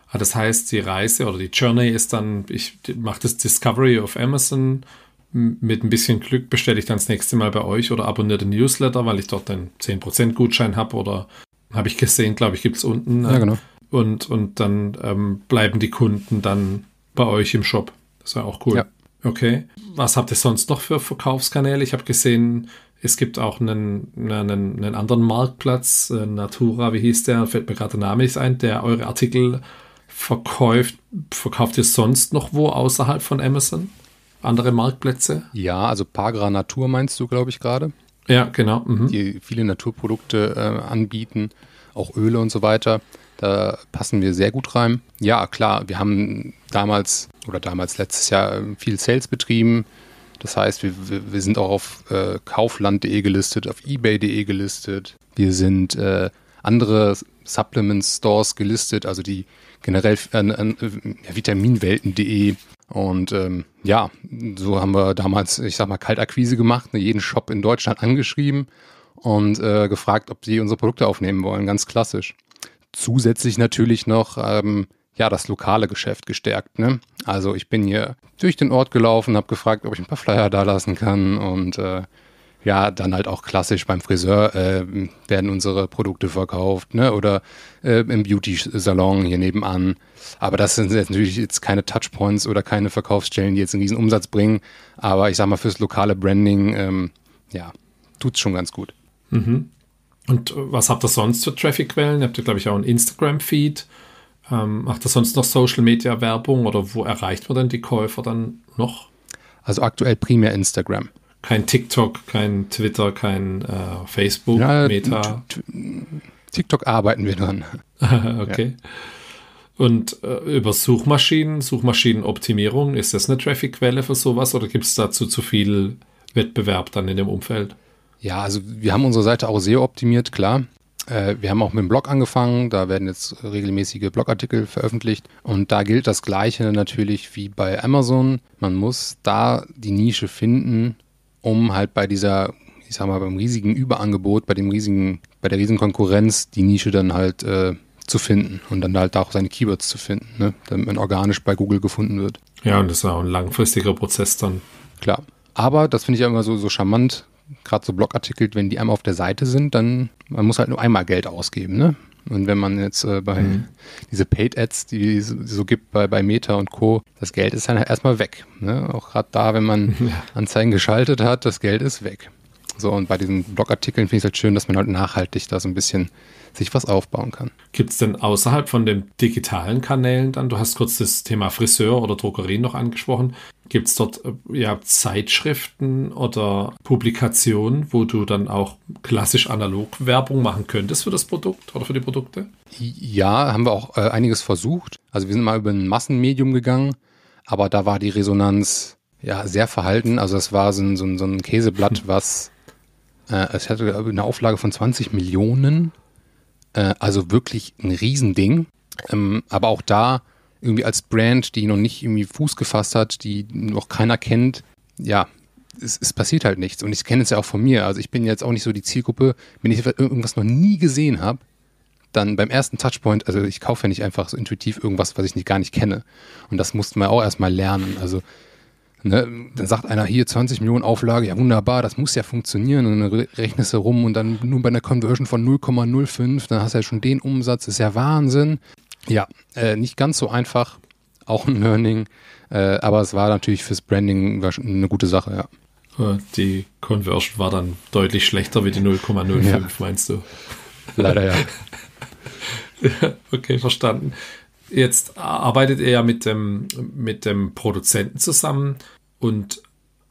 Ah, das heißt, die Reise oder die Journey ist dann, ich mache das Discovery auf Amazon. Mit ein bisschen Glück bestelle ich dann das nächste Mal bei euch oder abonniere den Newsletter, weil ich dort einen 10% Gutschein habe oder habe ich gesehen, glaube ich, gibt es unten. Ja, genau. Und, und dann ähm, bleiben die Kunden dann bei euch im Shop. Das wäre auch cool. Ja. Okay. Was habt ihr sonst noch für Verkaufskanäle? Ich habe gesehen, es gibt auch einen, einen, einen anderen Marktplatz, äh, Natura, wie hieß der? Fällt mir gerade der Name nicht ein, der eure Artikel verkauft. Verkauft ihr sonst noch wo außerhalb von Amazon? Andere Marktplätze? Ja, also Pagra Natur meinst du, glaube ich, gerade. Ja, genau. Mhm. Die viele Naturprodukte äh, anbieten, auch Öle und so weiter. Da passen wir sehr gut rein. Ja, klar, wir haben damals oder damals letztes Jahr viel Sales betrieben das heißt, wir, wir sind auch auf äh, kaufland.de gelistet, auf ebay.de gelistet. Wir sind äh, andere Supplement Stores gelistet, also die generell äh, äh, vitaminwelten.de. Und ähm, ja, so haben wir damals, ich sag mal, Kaltakquise gemacht, ne, jeden Shop in Deutschland angeschrieben und äh, gefragt, ob sie unsere Produkte aufnehmen wollen, ganz klassisch. Zusätzlich natürlich noch ähm, ja, das lokale Geschäft gestärkt. Ne? Also ich bin hier durch den Ort gelaufen, habe gefragt, ob ich ein paar Flyer da lassen kann und äh, ja, dann halt auch klassisch beim Friseur äh, werden unsere Produkte verkauft, ne? Oder äh, im Beauty-Salon hier nebenan. Aber das sind jetzt natürlich jetzt keine Touchpoints oder keine Verkaufsstellen, die jetzt einen riesen Umsatz bringen. Aber ich sag mal, fürs lokale Branding, ähm, ja, tut's schon ganz gut. Mhm. Und was habt ihr sonst für Traffic-Quellen? Ihr habt ja, glaube ich, auch einen Instagram-Feed. Ähm, macht er sonst noch Social Media Werbung oder wo erreicht man denn die Käufer dann noch? Also aktuell primär Instagram. Kein TikTok, kein Twitter, kein äh, Facebook, ja, Meta. TikTok arbeiten wir dran. [laughs] okay. Ja. Und äh, über Suchmaschinen, Suchmaschinenoptimierung, ist das eine Traffic-Quelle für sowas oder gibt es dazu zu viel Wettbewerb dann in dem Umfeld? Ja, also wir haben unsere Seite auch sehr optimiert, klar. Äh, wir haben auch mit dem Blog angefangen, da werden jetzt regelmäßige Blogartikel veröffentlicht und da gilt das Gleiche natürlich wie bei Amazon. Man muss da die Nische finden, um halt bei dieser, ich sag mal, beim riesigen Überangebot, bei dem riesigen, bei der riesigen Konkurrenz die Nische dann halt äh, zu finden und dann halt auch seine Keywords zu finden, ne? damit man organisch bei Google gefunden wird. Ja, und das ist auch ein langfristiger Prozess dann. Klar. Aber das finde ich ja immer so, so charmant, gerade so Blogartikel, wenn die einmal auf der Seite sind, dann man muss halt nur einmal Geld ausgeben, ne? Und wenn man jetzt äh, bei mhm. diese Paid Ads, die es so gibt bei, bei Meta und Co., das Geld ist dann halt erstmal weg. Ne? Auch gerade da, wenn man [laughs] ja. Anzeigen geschaltet hat, das Geld ist weg. So, und bei diesen Blogartikeln finde ich es halt schön, dass man halt nachhaltig da so ein bisschen sich was aufbauen kann. Gibt es denn außerhalb von den digitalen Kanälen dann, du hast kurz das Thema Friseur oder Drogerie noch angesprochen, gibt es dort äh, ja Zeitschriften oder Publikationen, wo du dann auch klassisch analog Werbung machen könntest für das Produkt oder für die Produkte? Ja, haben wir auch äh, einiges versucht. Also wir sind mal über ein Massenmedium gegangen, aber da war die Resonanz ja sehr verhalten. Also es war so ein, so ein, so ein Käseblatt, was äh, es hatte eine Auflage von 20 Millionen äh, also wirklich ein Riesending. Ähm, aber auch da irgendwie als Brand, die noch nicht irgendwie Fuß gefasst hat, die noch keiner kennt, ja, es, es passiert halt nichts. Und ich kenne es ja auch von mir. Also ich bin jetzt auch nicht so die Zielgruppe, wenn ich irgendwas noch nie gesehen habe, dann beim ersten Touchpoint, also ich kaufe ja nicht einfach so intuitiv irgendwas, was ich nicht, gar nicht kenne. Und das mussten wir auch erstmal lernen. Also Ne, dann sagt einer hier 20 Millionen Auflage, ja wunderbar, das muss ja funktionieren und dann rechnest du rum und dann nur bei einer Conversion von 0,05, dann hast du ja schon den Umsatz, ist ja Wahnsinn. Ja, äh, nicht ganz so einfach, auch ein Learning, äh, aber es war natürlich fürs Branding eine gute Sache, ja. Die Conversion war dann deutlich schlechter wie die 0,05, ja. meinst du? Leider ja. [laughs] okay, verstanden. Jetzt arbeitet ihr ja mit dem, mit dem Produzenten zusammen und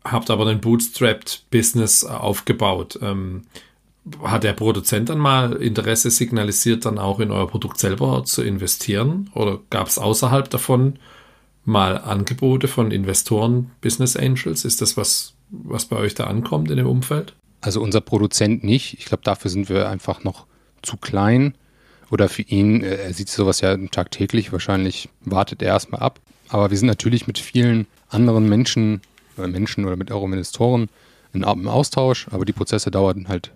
habt aber ein Bootstrapped-Business aufgebaut. Ähm, hat der Produzent dann mal Interesse signalisiert, dann auch in euer Produkt selber zu investieren? Oder gab es außerhalb davon mal Angebote von Investoren, Business Angels? Ist das was, was bei euch da ankommt in dem Umfeld? Also unser Produzent nicht. Ich glaube, dafür sind wir einfach noch zu klein. Oder für ihn, äh, er sieht sowas ja tagtäglich, wahrscheinlich wartet er erstmal ab. Aber wir sind natürlich mit vielen anderen Menschen, oder Menschen oder mit auch Investoren in, im Austausch, aber die Prozesse dauern halt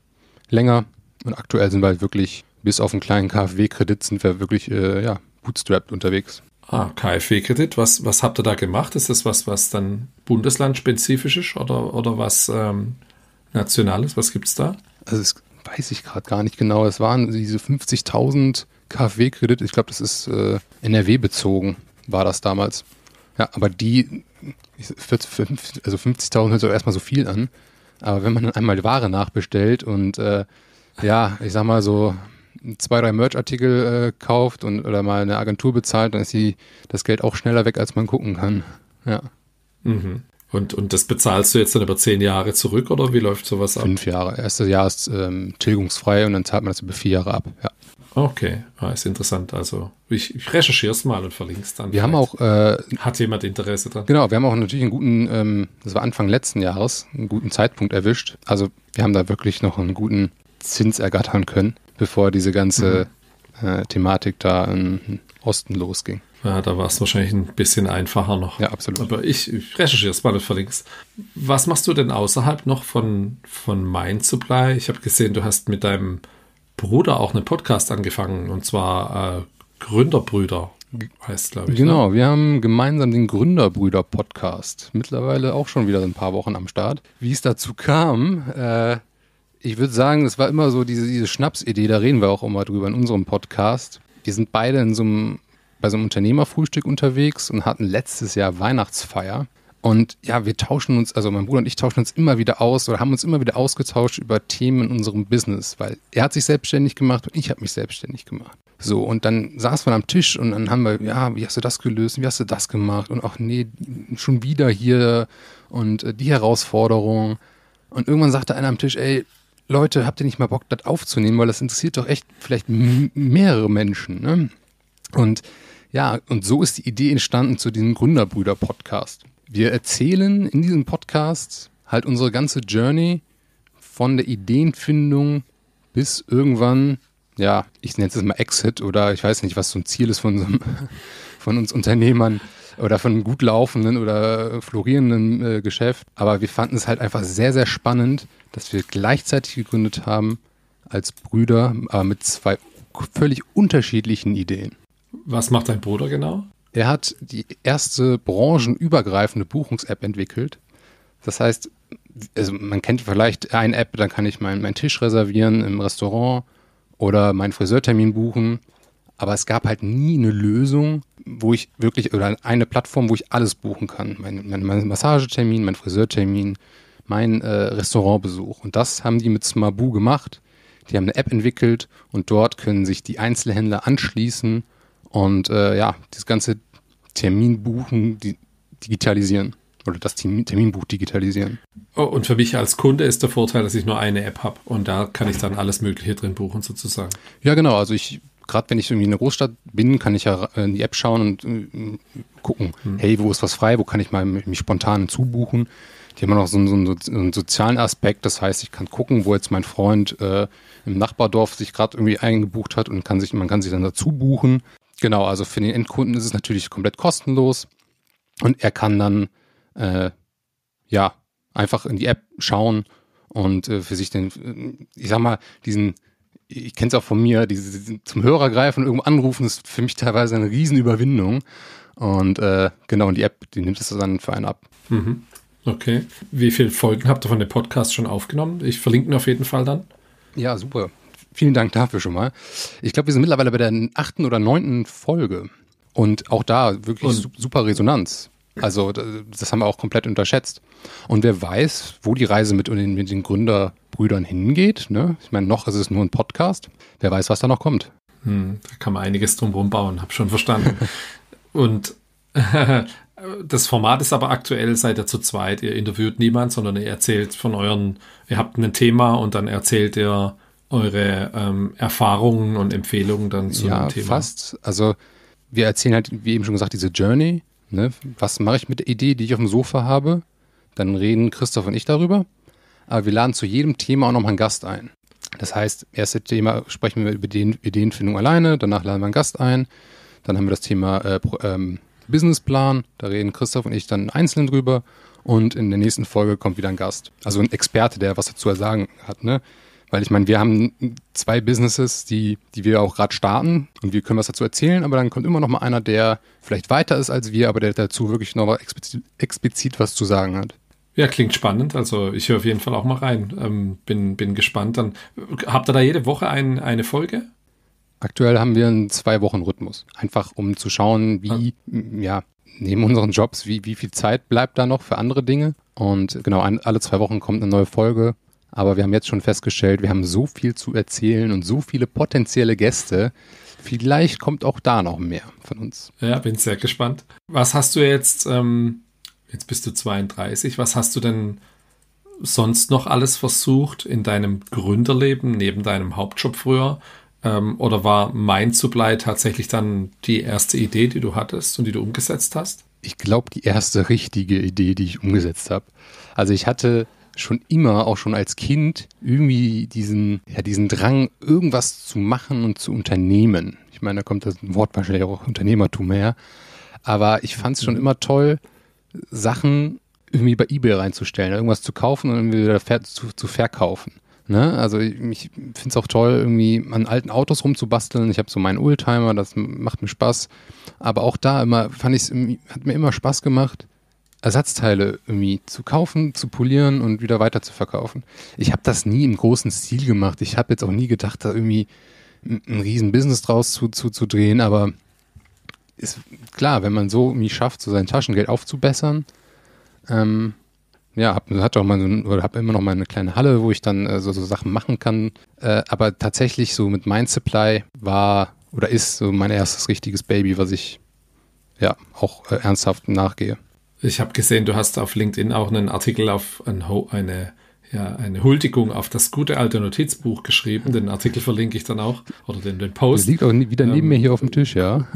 länger. Und aktuell sind wir halt wirklich, bis auf einen kleinen KfW-Kredit, sind wir wirklich äh, ja, bootstrapped unterwegs. Ah, KfW-Kredit, was, was habt ihr da gemacht? Ist das was, was dann bundeslandspezifisch ist oder, oder was ähm, Nationales? Was gibt es da? Also es weiß ich gerade gar nicht genau. Es waren diese 50.000 KfW-Kredit. Ich glaube, das ist äh, NRW bezogen, war das damals. Ja, aber die, also 50.000 hört sich erstmal so viel an. Aber wenn man dann einmal Ware nachbestellt und äh, ja, ich sag mal so zwei, drei Merch-Artikel äh, kauft und oder mal eine Agentur bezahlt, dann ist die, das Geld auch schneller weg, als man gucken kann. Ja. Mhm. Und, und das bezahlst du jetzt dann über zehn Jahre zurück oder wie läuft sowas ab? Fünf Jahre. Erstes Jahr ist ähm, tilgungsfrei und dann zahlt man das über vier Jahre ab. Ja. Okay, ah, ist interessant. Also ich, ich recherchiere es mal und verlinke es dann. Wir haben auch äh, hat jemand Interesse dran? Genau, wir haben auch natürlich einen guten, ähm, das war Anfang letzten Jahres, einen guten Zeitpunkt erwischt. Also wir haben da wirklich noch einen guten Zins ergattern können, bevor diese ganze mhm. Äh, Thematik da in Osten losging. Ja, da war es wahrscheinlich ein bisschen einfacher noch. Ja, absolut. Aber ich, ich recherchiere es mal und verlinke Was machst du denn außerhalb noch von, von Mind Supply? Ich habe gesehen, du hast mit deinem Bruder auch einen Podcast angefangen und zwar äh, Gründerbrüder heißt, glaube ich. Ne? Genau, ne? wir haben gemeinsam den Gründerbrüder-Podcast. Mittlerweile auch schon wieder ein paar Wochen am Start. Wie es dazu kam, äh, ich würde sagen, es war immer so diese, diese Schnapsidee, da reden wir auch immer drüber in unserem Podcast. Wir sind beide in so einem bei so einem Unternehmerfrühstück unterwegs und hatten letztes Jahr Weihnachtsfeier. Und ja, wir tauschen uns, also mein Bruder und ich tauschen uns immer wieder aus oder haben uns immer wieder ausgetauscht über Themen in unserem Business, weil er hat sich selbstständig gemacht und ich habe mich selbstständig gemacht. So, und dann saß man am Tisch und dann haben wir, ja, wie hast du das gelöst? Wie hast du das gemacht? Und auch, nee, schon wieder hier und äh, die Herausforderung. Und irgendwann sagte einer am Tisch, ey, Leute, habt ihr nicht mal Bock, das aufzunehmen, weil das interessiert doch echt vielleicht mehrere Menschen, ne? Und ja, und so ist die Idee entstanden zu diesem Gründerbrüder-Podcast. Wir erzählen in diesem Podcast halt unsere ganze Journey von der Ideenfindung bis irgendwann, ja, ich nenne es jetzt mal Exit oder ich weiß nicht, was so ein Ziel ist von, so einem, [laughs] von uns Unternehmern oder von einem gut laufenden oder florierenden äh, Geschäft. Aber wir fanden es halt einfach sehr, sehr spannend, dass wir gleichzeitig gegründet haben als Brüder, aber mit zwei völlig unterschiedlichen Ideen. Was macht dein Bruder genau? Er hat die erste branchenübergreifende Buchungs-App entwickelt. Das heißt, also man kennt vielleicht eine App, dann kann ich meinen mein Tisch reservieren im Restaurant oder meinen Friseurtermin buchen. Aber es gab halt nie eine Lösung, wo ich wirklich, oder eine Plattform, wo ich alles buchen kann. Mein, mein, mein Massagetermin, mein Friseurtermin, mein äh, Restaurantbesuch. Und das haben die mit Smabu gemacht. Die haben eine App entwickelt und dort können sich die Einzelhändler anschließen und äh, ja, das ganze Terminbuchen die, digitalisieren oder das Terminbuch digitalisieren. Oh, und für mich als Kunde ist der Vorteil, dass ich nur eine App habe und da kann ich dann alles Mögliche drin buchen sozusagen. Ja, genau. Also ich gerade wenn ich irgendwie in einer Großstadt bin, kann ich ja in die App schauen und äh, gucken, hm. hey, wo ist was frei, wo kann ich mal mich spontan zubuchen. Die haben noch so einen, so einen, sozialen Aspekt, das heißt, ich kann gucken, wo jetzt mein Freund äh, im Nachbardorf sich gerade irgendwie eingebucht hat und kann sich, man kann sich dann dazu buchen. Genau, also für den Endkunden ist es natürlich komplett kostenlos und er kann dann äh, ja einfach in die App schauen und äh, für sich den, ich sag mal, diesen ich kenne es auch von mir, diese, zum Hörer greifen und irgendwo anrufen, ist für mich teilweise eine Riesenüberwindung. Und äh, genau, und die App, die nimmt es dann für einen ab. Mhm. Okay. Wie viele Folgen habt ihr von dem Podcast schon aufgenommen? Ich verlinke ihn auf jeden Fall dann. Ja, super. Vielen Dank dafür schon mal. Ich glaube, wir sind mittlerweile bei der achten oder neunten Folge. Und auch da wirklich und? super Resonanz. Also das haben wir auch komplett unterschätzt. Und wer weiß, wo die Reise mit den, mit den Gründerbrüdern hingeht. Ne? Ich meine, noch ist es nur ein Podcast. Wer weiß, was da noch kommt. Hm, da kann man einiges drumherum bauen, hab schon verstanden. [laughs] Und [laughs] das Format ist aber aktuell, seid ihr zu zweit. Ihr interviewt niemand, sondern ihr erzählt von euren, ihr habt ein Thema und dann erzählt ihr eure ähm, Erfahrungen und Empfehlungen dann zu ja, dem Thema. Fast. Also wir erzählen halt, wie eben schon gesagt, diese Journey Ne? Was mache ich mit der Idee, die ich auf dem Sofa habe? Dann reden Christoph und ich darüber. Aber wir laden zu jedem Thema auch noch mal einen Gast ein. Das heißt, erste Thema sprechen wir über die Ideenfindung alleine, danach laden wir einen Gast ein. Dann haben wir das Thema äh, ähm, Businessplan, da reden Christoph und ich dann einzeln drüber. Und in der nächsten Folge kommt wieder ein Gast. Also ein Experte, der was dazu sagen hat. Ne? Weil ich meine, wir haben zwei Businesses, die, die wir auch gerade starten und wir können was dazu erzählen, aber dann kommt immer noch mal einer, der vielleicht weiter ist als wir, aber der dazu wirklich noch explizit, explizit was zu sagen hat. Ja, klingt spannend. Also ich höre auf jeden Fall auch mal rein. Ähm, bin, bin gespannt. Dann habt ihr da jede Woche ein, eine Folge? Aktuell haben wir einen zwei Wochen Rhythmus. Einfach um zu schauen, wie, ah. ja, neben unseren Jobs, wie, wie viel Zeit bleibt da noch für andere Dinge. Und genau, ein, alle zwei Wochen kommt eine neue Folge. Aber wir haben jetzt schon festgestellt, wir haben so viel zu erzählen und so viele potenzielle Gäste. Vielleicht kommt auch da noch mehr von uns. Ja, bin sehr gespannt. Was hast du jetzt, ähm, jetzt bist du 32, was hast du denn sonst noch alles versucht in deinem Gründerleben, neben deinem Hauptjob früher? Ähm, oder war Mind Supply tatsächlich dann die erste Idee, die du hattest und die du umgesetzt hast? Ich glaube, die erste richtige Idee, die ich umgesetzt habe. Also ich hatte schon immer, auch schon als Kind, irgendwie diesen, ja, diesen Drang, irgendwas zu machen und zu unternehmen. Ich meine, da kommt das Wort wahrscheinlich auch Unternehmertum her. Aber ich fand es schon immer toll, Sachen irgendwie bei Ebay reinzustellen, irgendwas zu kaufen und irgendwie wieder zu, zu verkaufen. Ne? Also ich, ich finde es auch toll, irgendwie an alten Autos rumzubasteln. Ich habe so meinen Oldtimer, das macht mir Spaß. Aber auch da immer fand ich hat mir immer Spaß gemacht, Ersatzteile irgendwie zu kaufen, zu polieren und wieder weiter zu verkaufen. Ich habe das nie im großen Stil gemacht. Ich habe jetzt auch nie gedacht, da irgendwie ein riesen Business draus zu, zu, zu drehen, aber ist klar, wenn man so irgendwie schafft, so sein Taschengeld aufzubessern, ähm, ja, hab, hat auch mal oder habe immer noch mal eine kleine Halle, wo ich dann äh, so, so Sachen machen kann. Äh, aber tatsächlich so mit Mind Supply war oder ist so mein erstes richtiges Baby, was ich ja auch äh, ernsthaft nachgehe. Ich habe gesehen, du hast auf LinkedIn auch einen Artikel auf ein, eine, ja, eine Huldigung auf das gute alte Notizbuch geschrieben. Den Artikel verlinke ich dann auch. Oder den, den Post. Das liegt auch wieder neben ähm, mir hier auf dem Tisch, ja.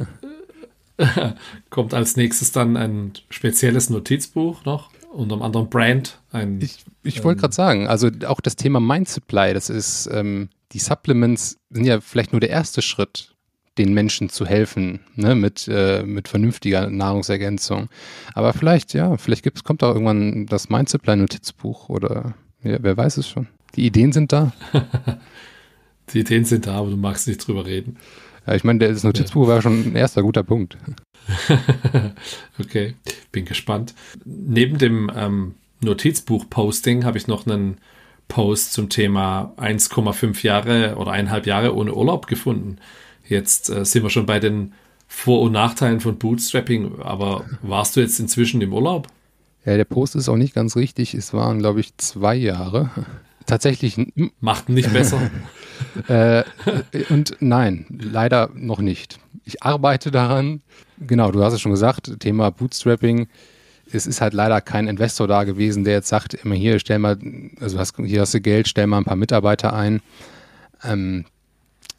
[laughs] Kommt als nächstes dann ein spezielles Notizbuch noch unter einem anderen Brand. Ein, ich ich ähm, wollte gerade sagen, also auch das Thema Mind Supply, das ist, ähm, die Supplements sind ja vielleicht nur der erste Schritt den Menschen zu helfen, ne, mit, äh, mit vernünftiger Nahrungsergänzung. Aber vielleicht, ja, vielleicht gibt's, kommt auch irgendwann das Mind Supply Notizbuch oder ja, wer weiß es schon. Die Ideen sind da. [laughs] Die Ideen sind da, aber du magst nicht drüber reden. Ja, ich meine, das Notizbuch ja. war schon ein erster guter Punkt. [laughs] okay, bin gespannt. Neben dem ähm, Notizbuch-Posting habe ich noch einen Post zum Thema 1,5 Jahre oder eineinhalb Jahre ohne Urlaub gefunden. Jetzt äh, sind wir schon bei den Vor- und Nachteilen von Bootstrapping, aber warst du jetzt inzwischen im Urlaub? Ja, der Post ist auch nicht ganz richtig. Es waren, glaube ich, zwei Jahre. Tatsächlich. Macht nicht besser. [laughs] äh, und nein, leider noch nicht. Ich arbeite daran. Genau, du hast es schon gesagt, Thema Bootstrapping. Es ist halt leider kein Investor da gewesen, der jetzt sagt, immer hier, stell mal, also hast, hier hast du Geld, stell mal ein paar Mitarbeiter ein. Ähm,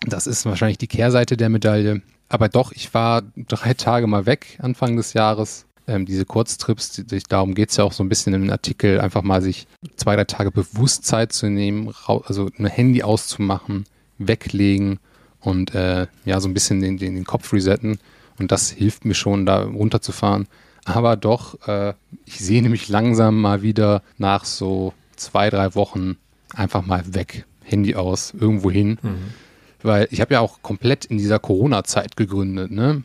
das ist wahrscheinlich die Kehrseite der Medaille. Aber doch, ich war drei Tage mal weg Anfang des Jahres. Ähm, diese Kurztrips, die, darum geht es ja auch so ein bisschen im Artikel, einfach mal sich zwei, drei Tage Bewusstsein zu nehmen, also ein Handy auszumachen, weglegen und äh, ja, so ein bisschen den, den, den Kopf resetten. Und das hilft mir schon, da runterzufahren. Aber doch, äh, ich sehne mich langsam mal wieder nach so zwei, drei Wochen einfach mal weg. Handy aus, irgendwo hin. Mhm weil ich habe ja auch komplett in dieser Corona-Zeit gegründet, ne?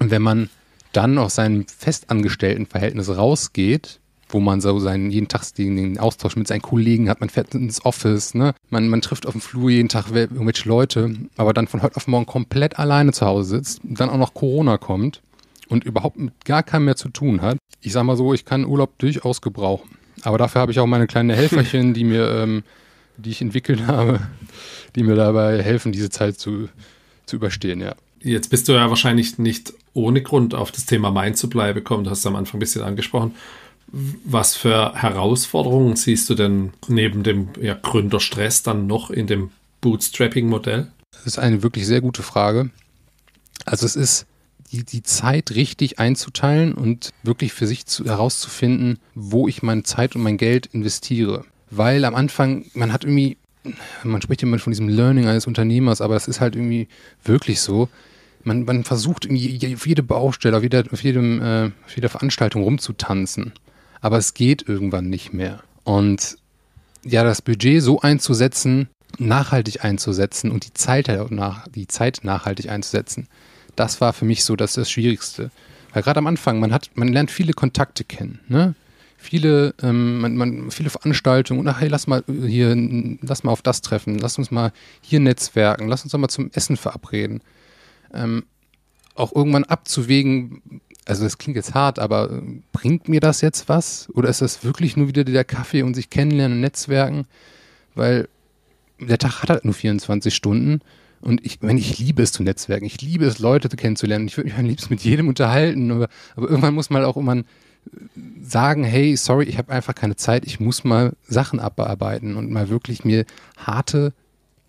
Und wenn man dann aus seinem festangestellten Verhältnis rausgeht, wo man so seinen jeden Tag den, Austausch mit seinen Kollegen hat, man fährt ins Office, ne? Man, man trifft auf dem Flur jeden Tag irgendwelche Leute, aber dann von heute auf morgen komplett alleine zu Hause sitzt, dann auch noch Corona kommt und überhaupt mit gar keinem mehr zu tun hat. Ich sag mal so, ich kann Urlaub durchaus gebrauchen. Aber dafür habe ich auch meine kleinen Helferchen, die mir, ähm, die ich entwickelt [laughs] habe, die mir dabei helfen, diese Zeit zu, zu überstehen, ja. Jetzt bist du ja wahrscheinlich nicht ohne Grund auf das Thema Main zu bleiben gekommen. Du hast es am Anfang ein bisschen angesprochen. Was für Herausforderungen siehst du denn neben dem ja, Gründerstress dann noch in dem Bootstrapping-Modell? Das ist eine wirklich sehr gute Frage. Also es ist die, die Zeit richtig einzuteilen und wirklich für sich zu, herauszufinden, wo ich meine Zeit und mein Geld investiere. Weil am Anfang, man hat irgendwie man spricht immer von diesem Learning eines Unternehmers, aber es ist halt irgendwie wirklich so. Man, man versucht auf jede Baustelle, auf, jeder, auf, jedem, äh, auf jeder Veranstaltung rumzutanzen. Aber es geht irgendwann nicht mehr. Und ja, das Budget so einzusetzen, nachhaltig einzusetzen und die Zeit, halt nach, die Zeit nachhaltig einzusetzen, das war für mich so das, das Schwierigste. Weil gerade am Anfang, man hat, man lernt viele Kontakte kennen, ne? viele, ähm, man, man, viele Veranstaltungen und ach, hey, lass mal hier, lass mal auf das treffen, lass uns mal hier netzwerken, lass uns doch mal zum Essen verabreden. Ähm, auch irgendwann abzuwägen, also das klingt jetzt hart, aber äh, bringt mir das jetzt was? Oder ist das wirklich nur wieder der Kaffee und sich kennenlernen und netzwerken? Weil der Tag hat halt nur 24 Stunden und ich, wenn ich liebe es zu netzwerken, ich liebe es, Leute kennenzulernen. Ich würde mich am liebsten mit jedem unterhalten, aber, aber irgendwann muss man auch immer sagen, hey, sorry, ich habe einfach keine Zeit, ich muss mal Sachen abarbeiten und mal wirklich mir harte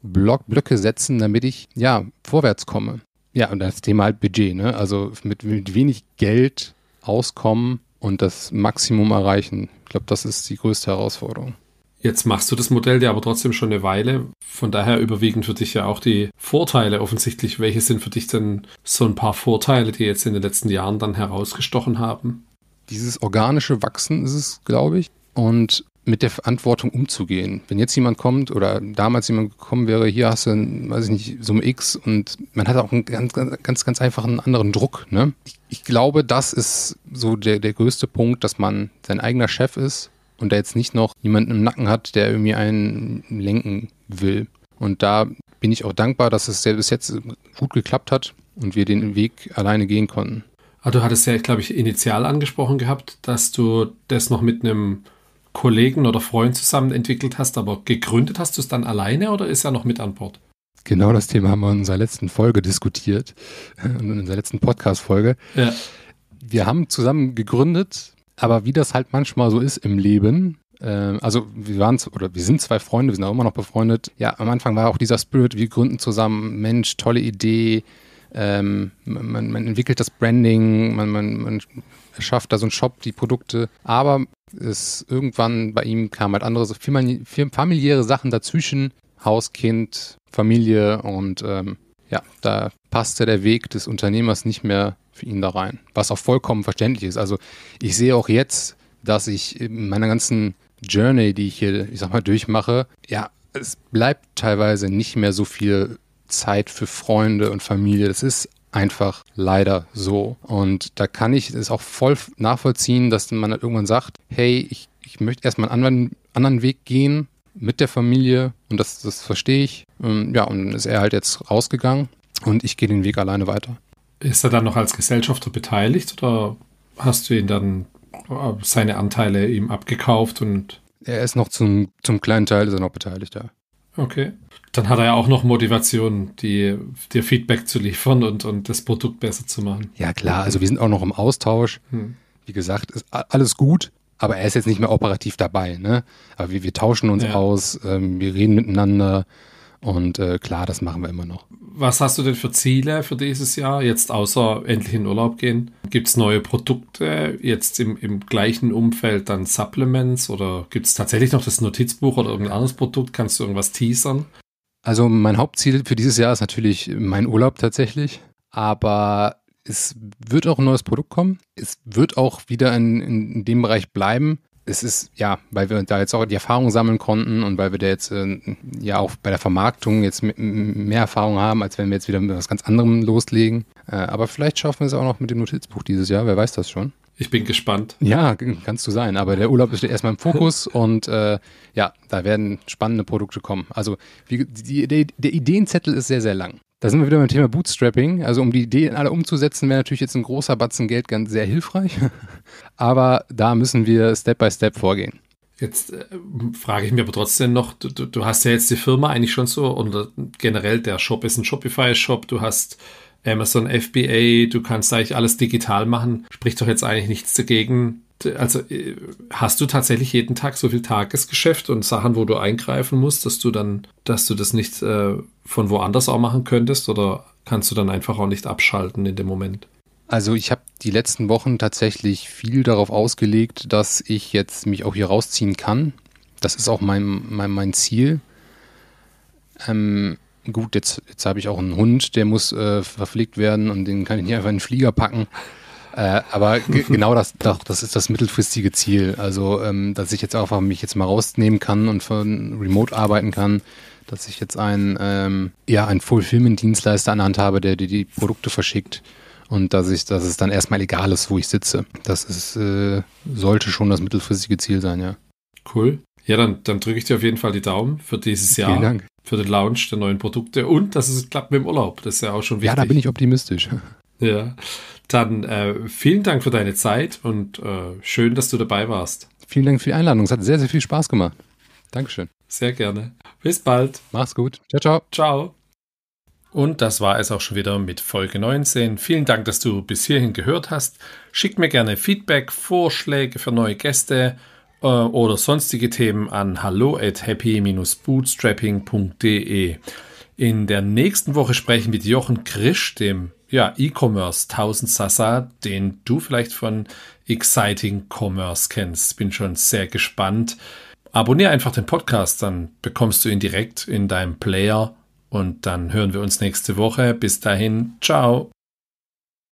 Block, Blöcke setzen, damit ich ja vorwärts komme. Ja, und das Thema halt Budget, ne? Also mit, mit wenig Geld auskommen und das Maximum erreichen. Ich glaube, das ist die größte Herausforderung. Jetzt machst du das Modell ja aber trotzdem schon eine Weile. Von daher überwiegen für dich ja auch die Vorteile offensichtlich. Welche sind für dich denn so ein paar Vorteile, die jetzt in den letzten Jahren dann herausgestochen haben? dieses organische Wachsen ist es, glaube ich. Und mit der Verantwortung umzugehen. Wenn jetzt jemand kommt oder damals jemand gekommen wäre, hier hast du, weiß ich nicht, Summe X und man hat auch einen ganz, ganz, ganz einfachen anderen Druck. Ne? Ich, ich glaube, das ist so der, der größte Punkt, dass man sein eigener Chef ist und der jetzt nicht noch jemanden im Nacken hat, der irgendwie einen lenken will. Und da bin ich auch dankbar, dass es bis jetzt gut geklappt hat und wir den Weg alleine gehen konnten. Aber du hattest ja, glaube ich, initial angesprochen gehabt, dass du das noch mit einem Kollegen oder Freund zusammen entwickelt hast, aber gegründet hast du es dann alleine oder ist er noch mit an Bord? Genau das Thema haben wir in unserer letzten Folge diskutiert, in unserer letzten Podcast-Folge. Ja. Wir haben zusammen gegründet, aber wie das halt manchmal so ist im Leben, äh, also wir waren oder wir sind zwei Freunde, wir sind auch immer noch befreundet. Ja, am Anfang war auch dieser Spirit, wir gründen zusammen, Mensch, tolle Idee, ähm, man, man, entwickelt das Branding, man, man, man schafft da so einen Shop, die Produkte, aber es irgendwann bei ihm kam halt andere familiäre Sachen dazwischen, Haus, Kind, Familie und ähm, ja, da passte der Weg des Unternehmers nicht mehr für ihn da rein, was auch vollkommen verständlich ist. Also ich sehe auch jetzt, dass ich in meiner ganzen Journey, die ich hier, ich sag mal, durchmache, ja, es bleibt teilweise nicht mehr so viel Zeit für Freunde und Familie. Das ist einfach leider so. Und da kann ich es auch voll nachvollziehen, dass man halt irgendwann sagt, hey, ich, ich möchte erstmal einen anderen, anderen Weg gehen mit der Familie und das, das verstehe ich. Ähm, ja, und dann ist er halt jetzt rausgegangen und ich gehe den Weg alleine weiter. Ist er dann noch als Gesellschafter beteiligt oder hast du ihn dann seine Anteile ihm abgekauft und. Er ist noch zum, zum kleinen Teil ist er noch beteiligt, ja. Okay. Dann hat er ja auch noch Motivation, die, dir Feedback zu liefern und, und das Produkt besser zu machen. Ja, klar. Also wir sind auch noch im Austausch. Hm. Wie gesagt, ist alles gut, aber er ist jetzt nicht mehr operativ dabei. Ne? Aber wir, wir tauschen uns ja. aus, ähm, wir reden miteinander und äh, klar, das machen wir immer noch. Was hast du denn für Ziele für dieses Jahr? Jetzt außer endlich in Urlaub gehen? Gibt es neue Produkte jetzt im, im gleichen Umfeld dann Supplements oder gibt es tatsächlich noch das Notizbuch oder irgendein anderes Produkt? Kannst du irgendwas teasern? Also mein Hauptziel für dieses Jahr ist natürlich mein Urlaub tatsächlich. Aber es wird auch ein neues Produkt kommen. Es wird auch wieder in, in dem Bereich bleiben. Es ist, ja, weil wir da jetzt auch die Erfahrung sammeln konnten und weil wir da jetzt äh, ja auch bei der Vermarktung jetzt mehr Erfahrung haben, als wenn wir jetzt wieder mit was ganz anderem loslegen. Äh, aber vielleicht schaffen wir es auch noch mit dem Notizbuch dieses Jahr, wer weiß das schon. Ich bin gespannt. Ja, kannst du sein. Aber der Urlaub ist erstmal im Fokus [laughs] und äh, ja, da werden spannende Produkte kommen. Also wie, die, die, der Ideenzettel ist sehr, sehr lang. Da sind wir wieder beim Thema Bootstrapping. Also um die Ideen alle umzusetzen, wäre natürlich jetzt ein großer Batzen Geld ganz sehr hilfreich. [laughs] aber da müssen wir Step by Step vorgehen. Jetzt äh, frage ich mich aber trotzdem noch, du, du, hast ja jetzt die Firma eigentlich schon so, und generell der Shop ist ein Shopify-Shop, du hast Amazon FBA, du kannst eigentlich alles digital machen, spricht doch jetzt eigentlich nichts dagegen. Also äh, hast du tatsächlich jeden Tag so viel Tagesgeschäft und Sachen, wo du eingreifen musst, dass du dann, dass du das nicht äh, von woanders auch machen könntest oder kannst du dann einfach auch nicht abschalten in dem Moment? Also ich habe die letzten Wochen tatsächlich viel darauf ausgelegt, dass ich jetzt mich auch hier rausziehen kann. Das ist auch mein, mein, mein Ziel. Ähm, gut, jetzt, jetzt habe ich auch einen Hund, der muss äh, verpflegt werden und den kann ich nicht einfach in den Flieger packen. Äh, aber [laughs] genau das, doch, das ist das mittelfristige Ziel. Also, ähm, dass ich jetzt einfach mich jetzt mal rausnehmen kann und von Remote arbeiten kann, dass ich jetzt einen, ähm, ja, einen Fulfillment-Dienstleister an der Hand habe, der dir die Produkte verschickt und dass ich, dass es dann erstmal egal ist, wo ich sitze. Das ist, äh, sollte schon das mittelfristige Ziel sein, ja. Cool. Ja, dann, dann drücke ich dir auf jeden Fall die Daumen für dieses Jahr. Vielen Dank. Für den Launch der neuen Produkte und dass es klappt mit dem Urlaub. Das ist ja auch schon wichtig. Ja, da bin ich optimistisch. [laughs] Ja, dann äh, vielen Dank für deine Zeit und äh, schön, dass du dabei warst. Vielen Dank für die Einladung. Es hat sehr, sehr viel Spaß gemacht. Dankeschön. Sehr gerne. Bis bald. Mach's gut. Ciao, ciao. Ciao. Und das war es auch schon wieder mit Folge 19. Vielen Dank, dass du bis hierhin gehört hast. Schick mir gerne Feedback, Vorschläge für neue Gäste äh, oder sonstige Themen an hallo at happy-bootstrapping.de. In der nächsten Woche spreche ich mit Jochen Krisch, dem ja, E-Commerce 1000 Sasa, den du vielleicht von Exciting Commerce kennst. Bin schon sehr gespannt. Abonniere einfach den Podcast, dann bekommst du ihn direkt in deinem Player und dann hören wir uns nächste Woche. Bis dahin, ciao.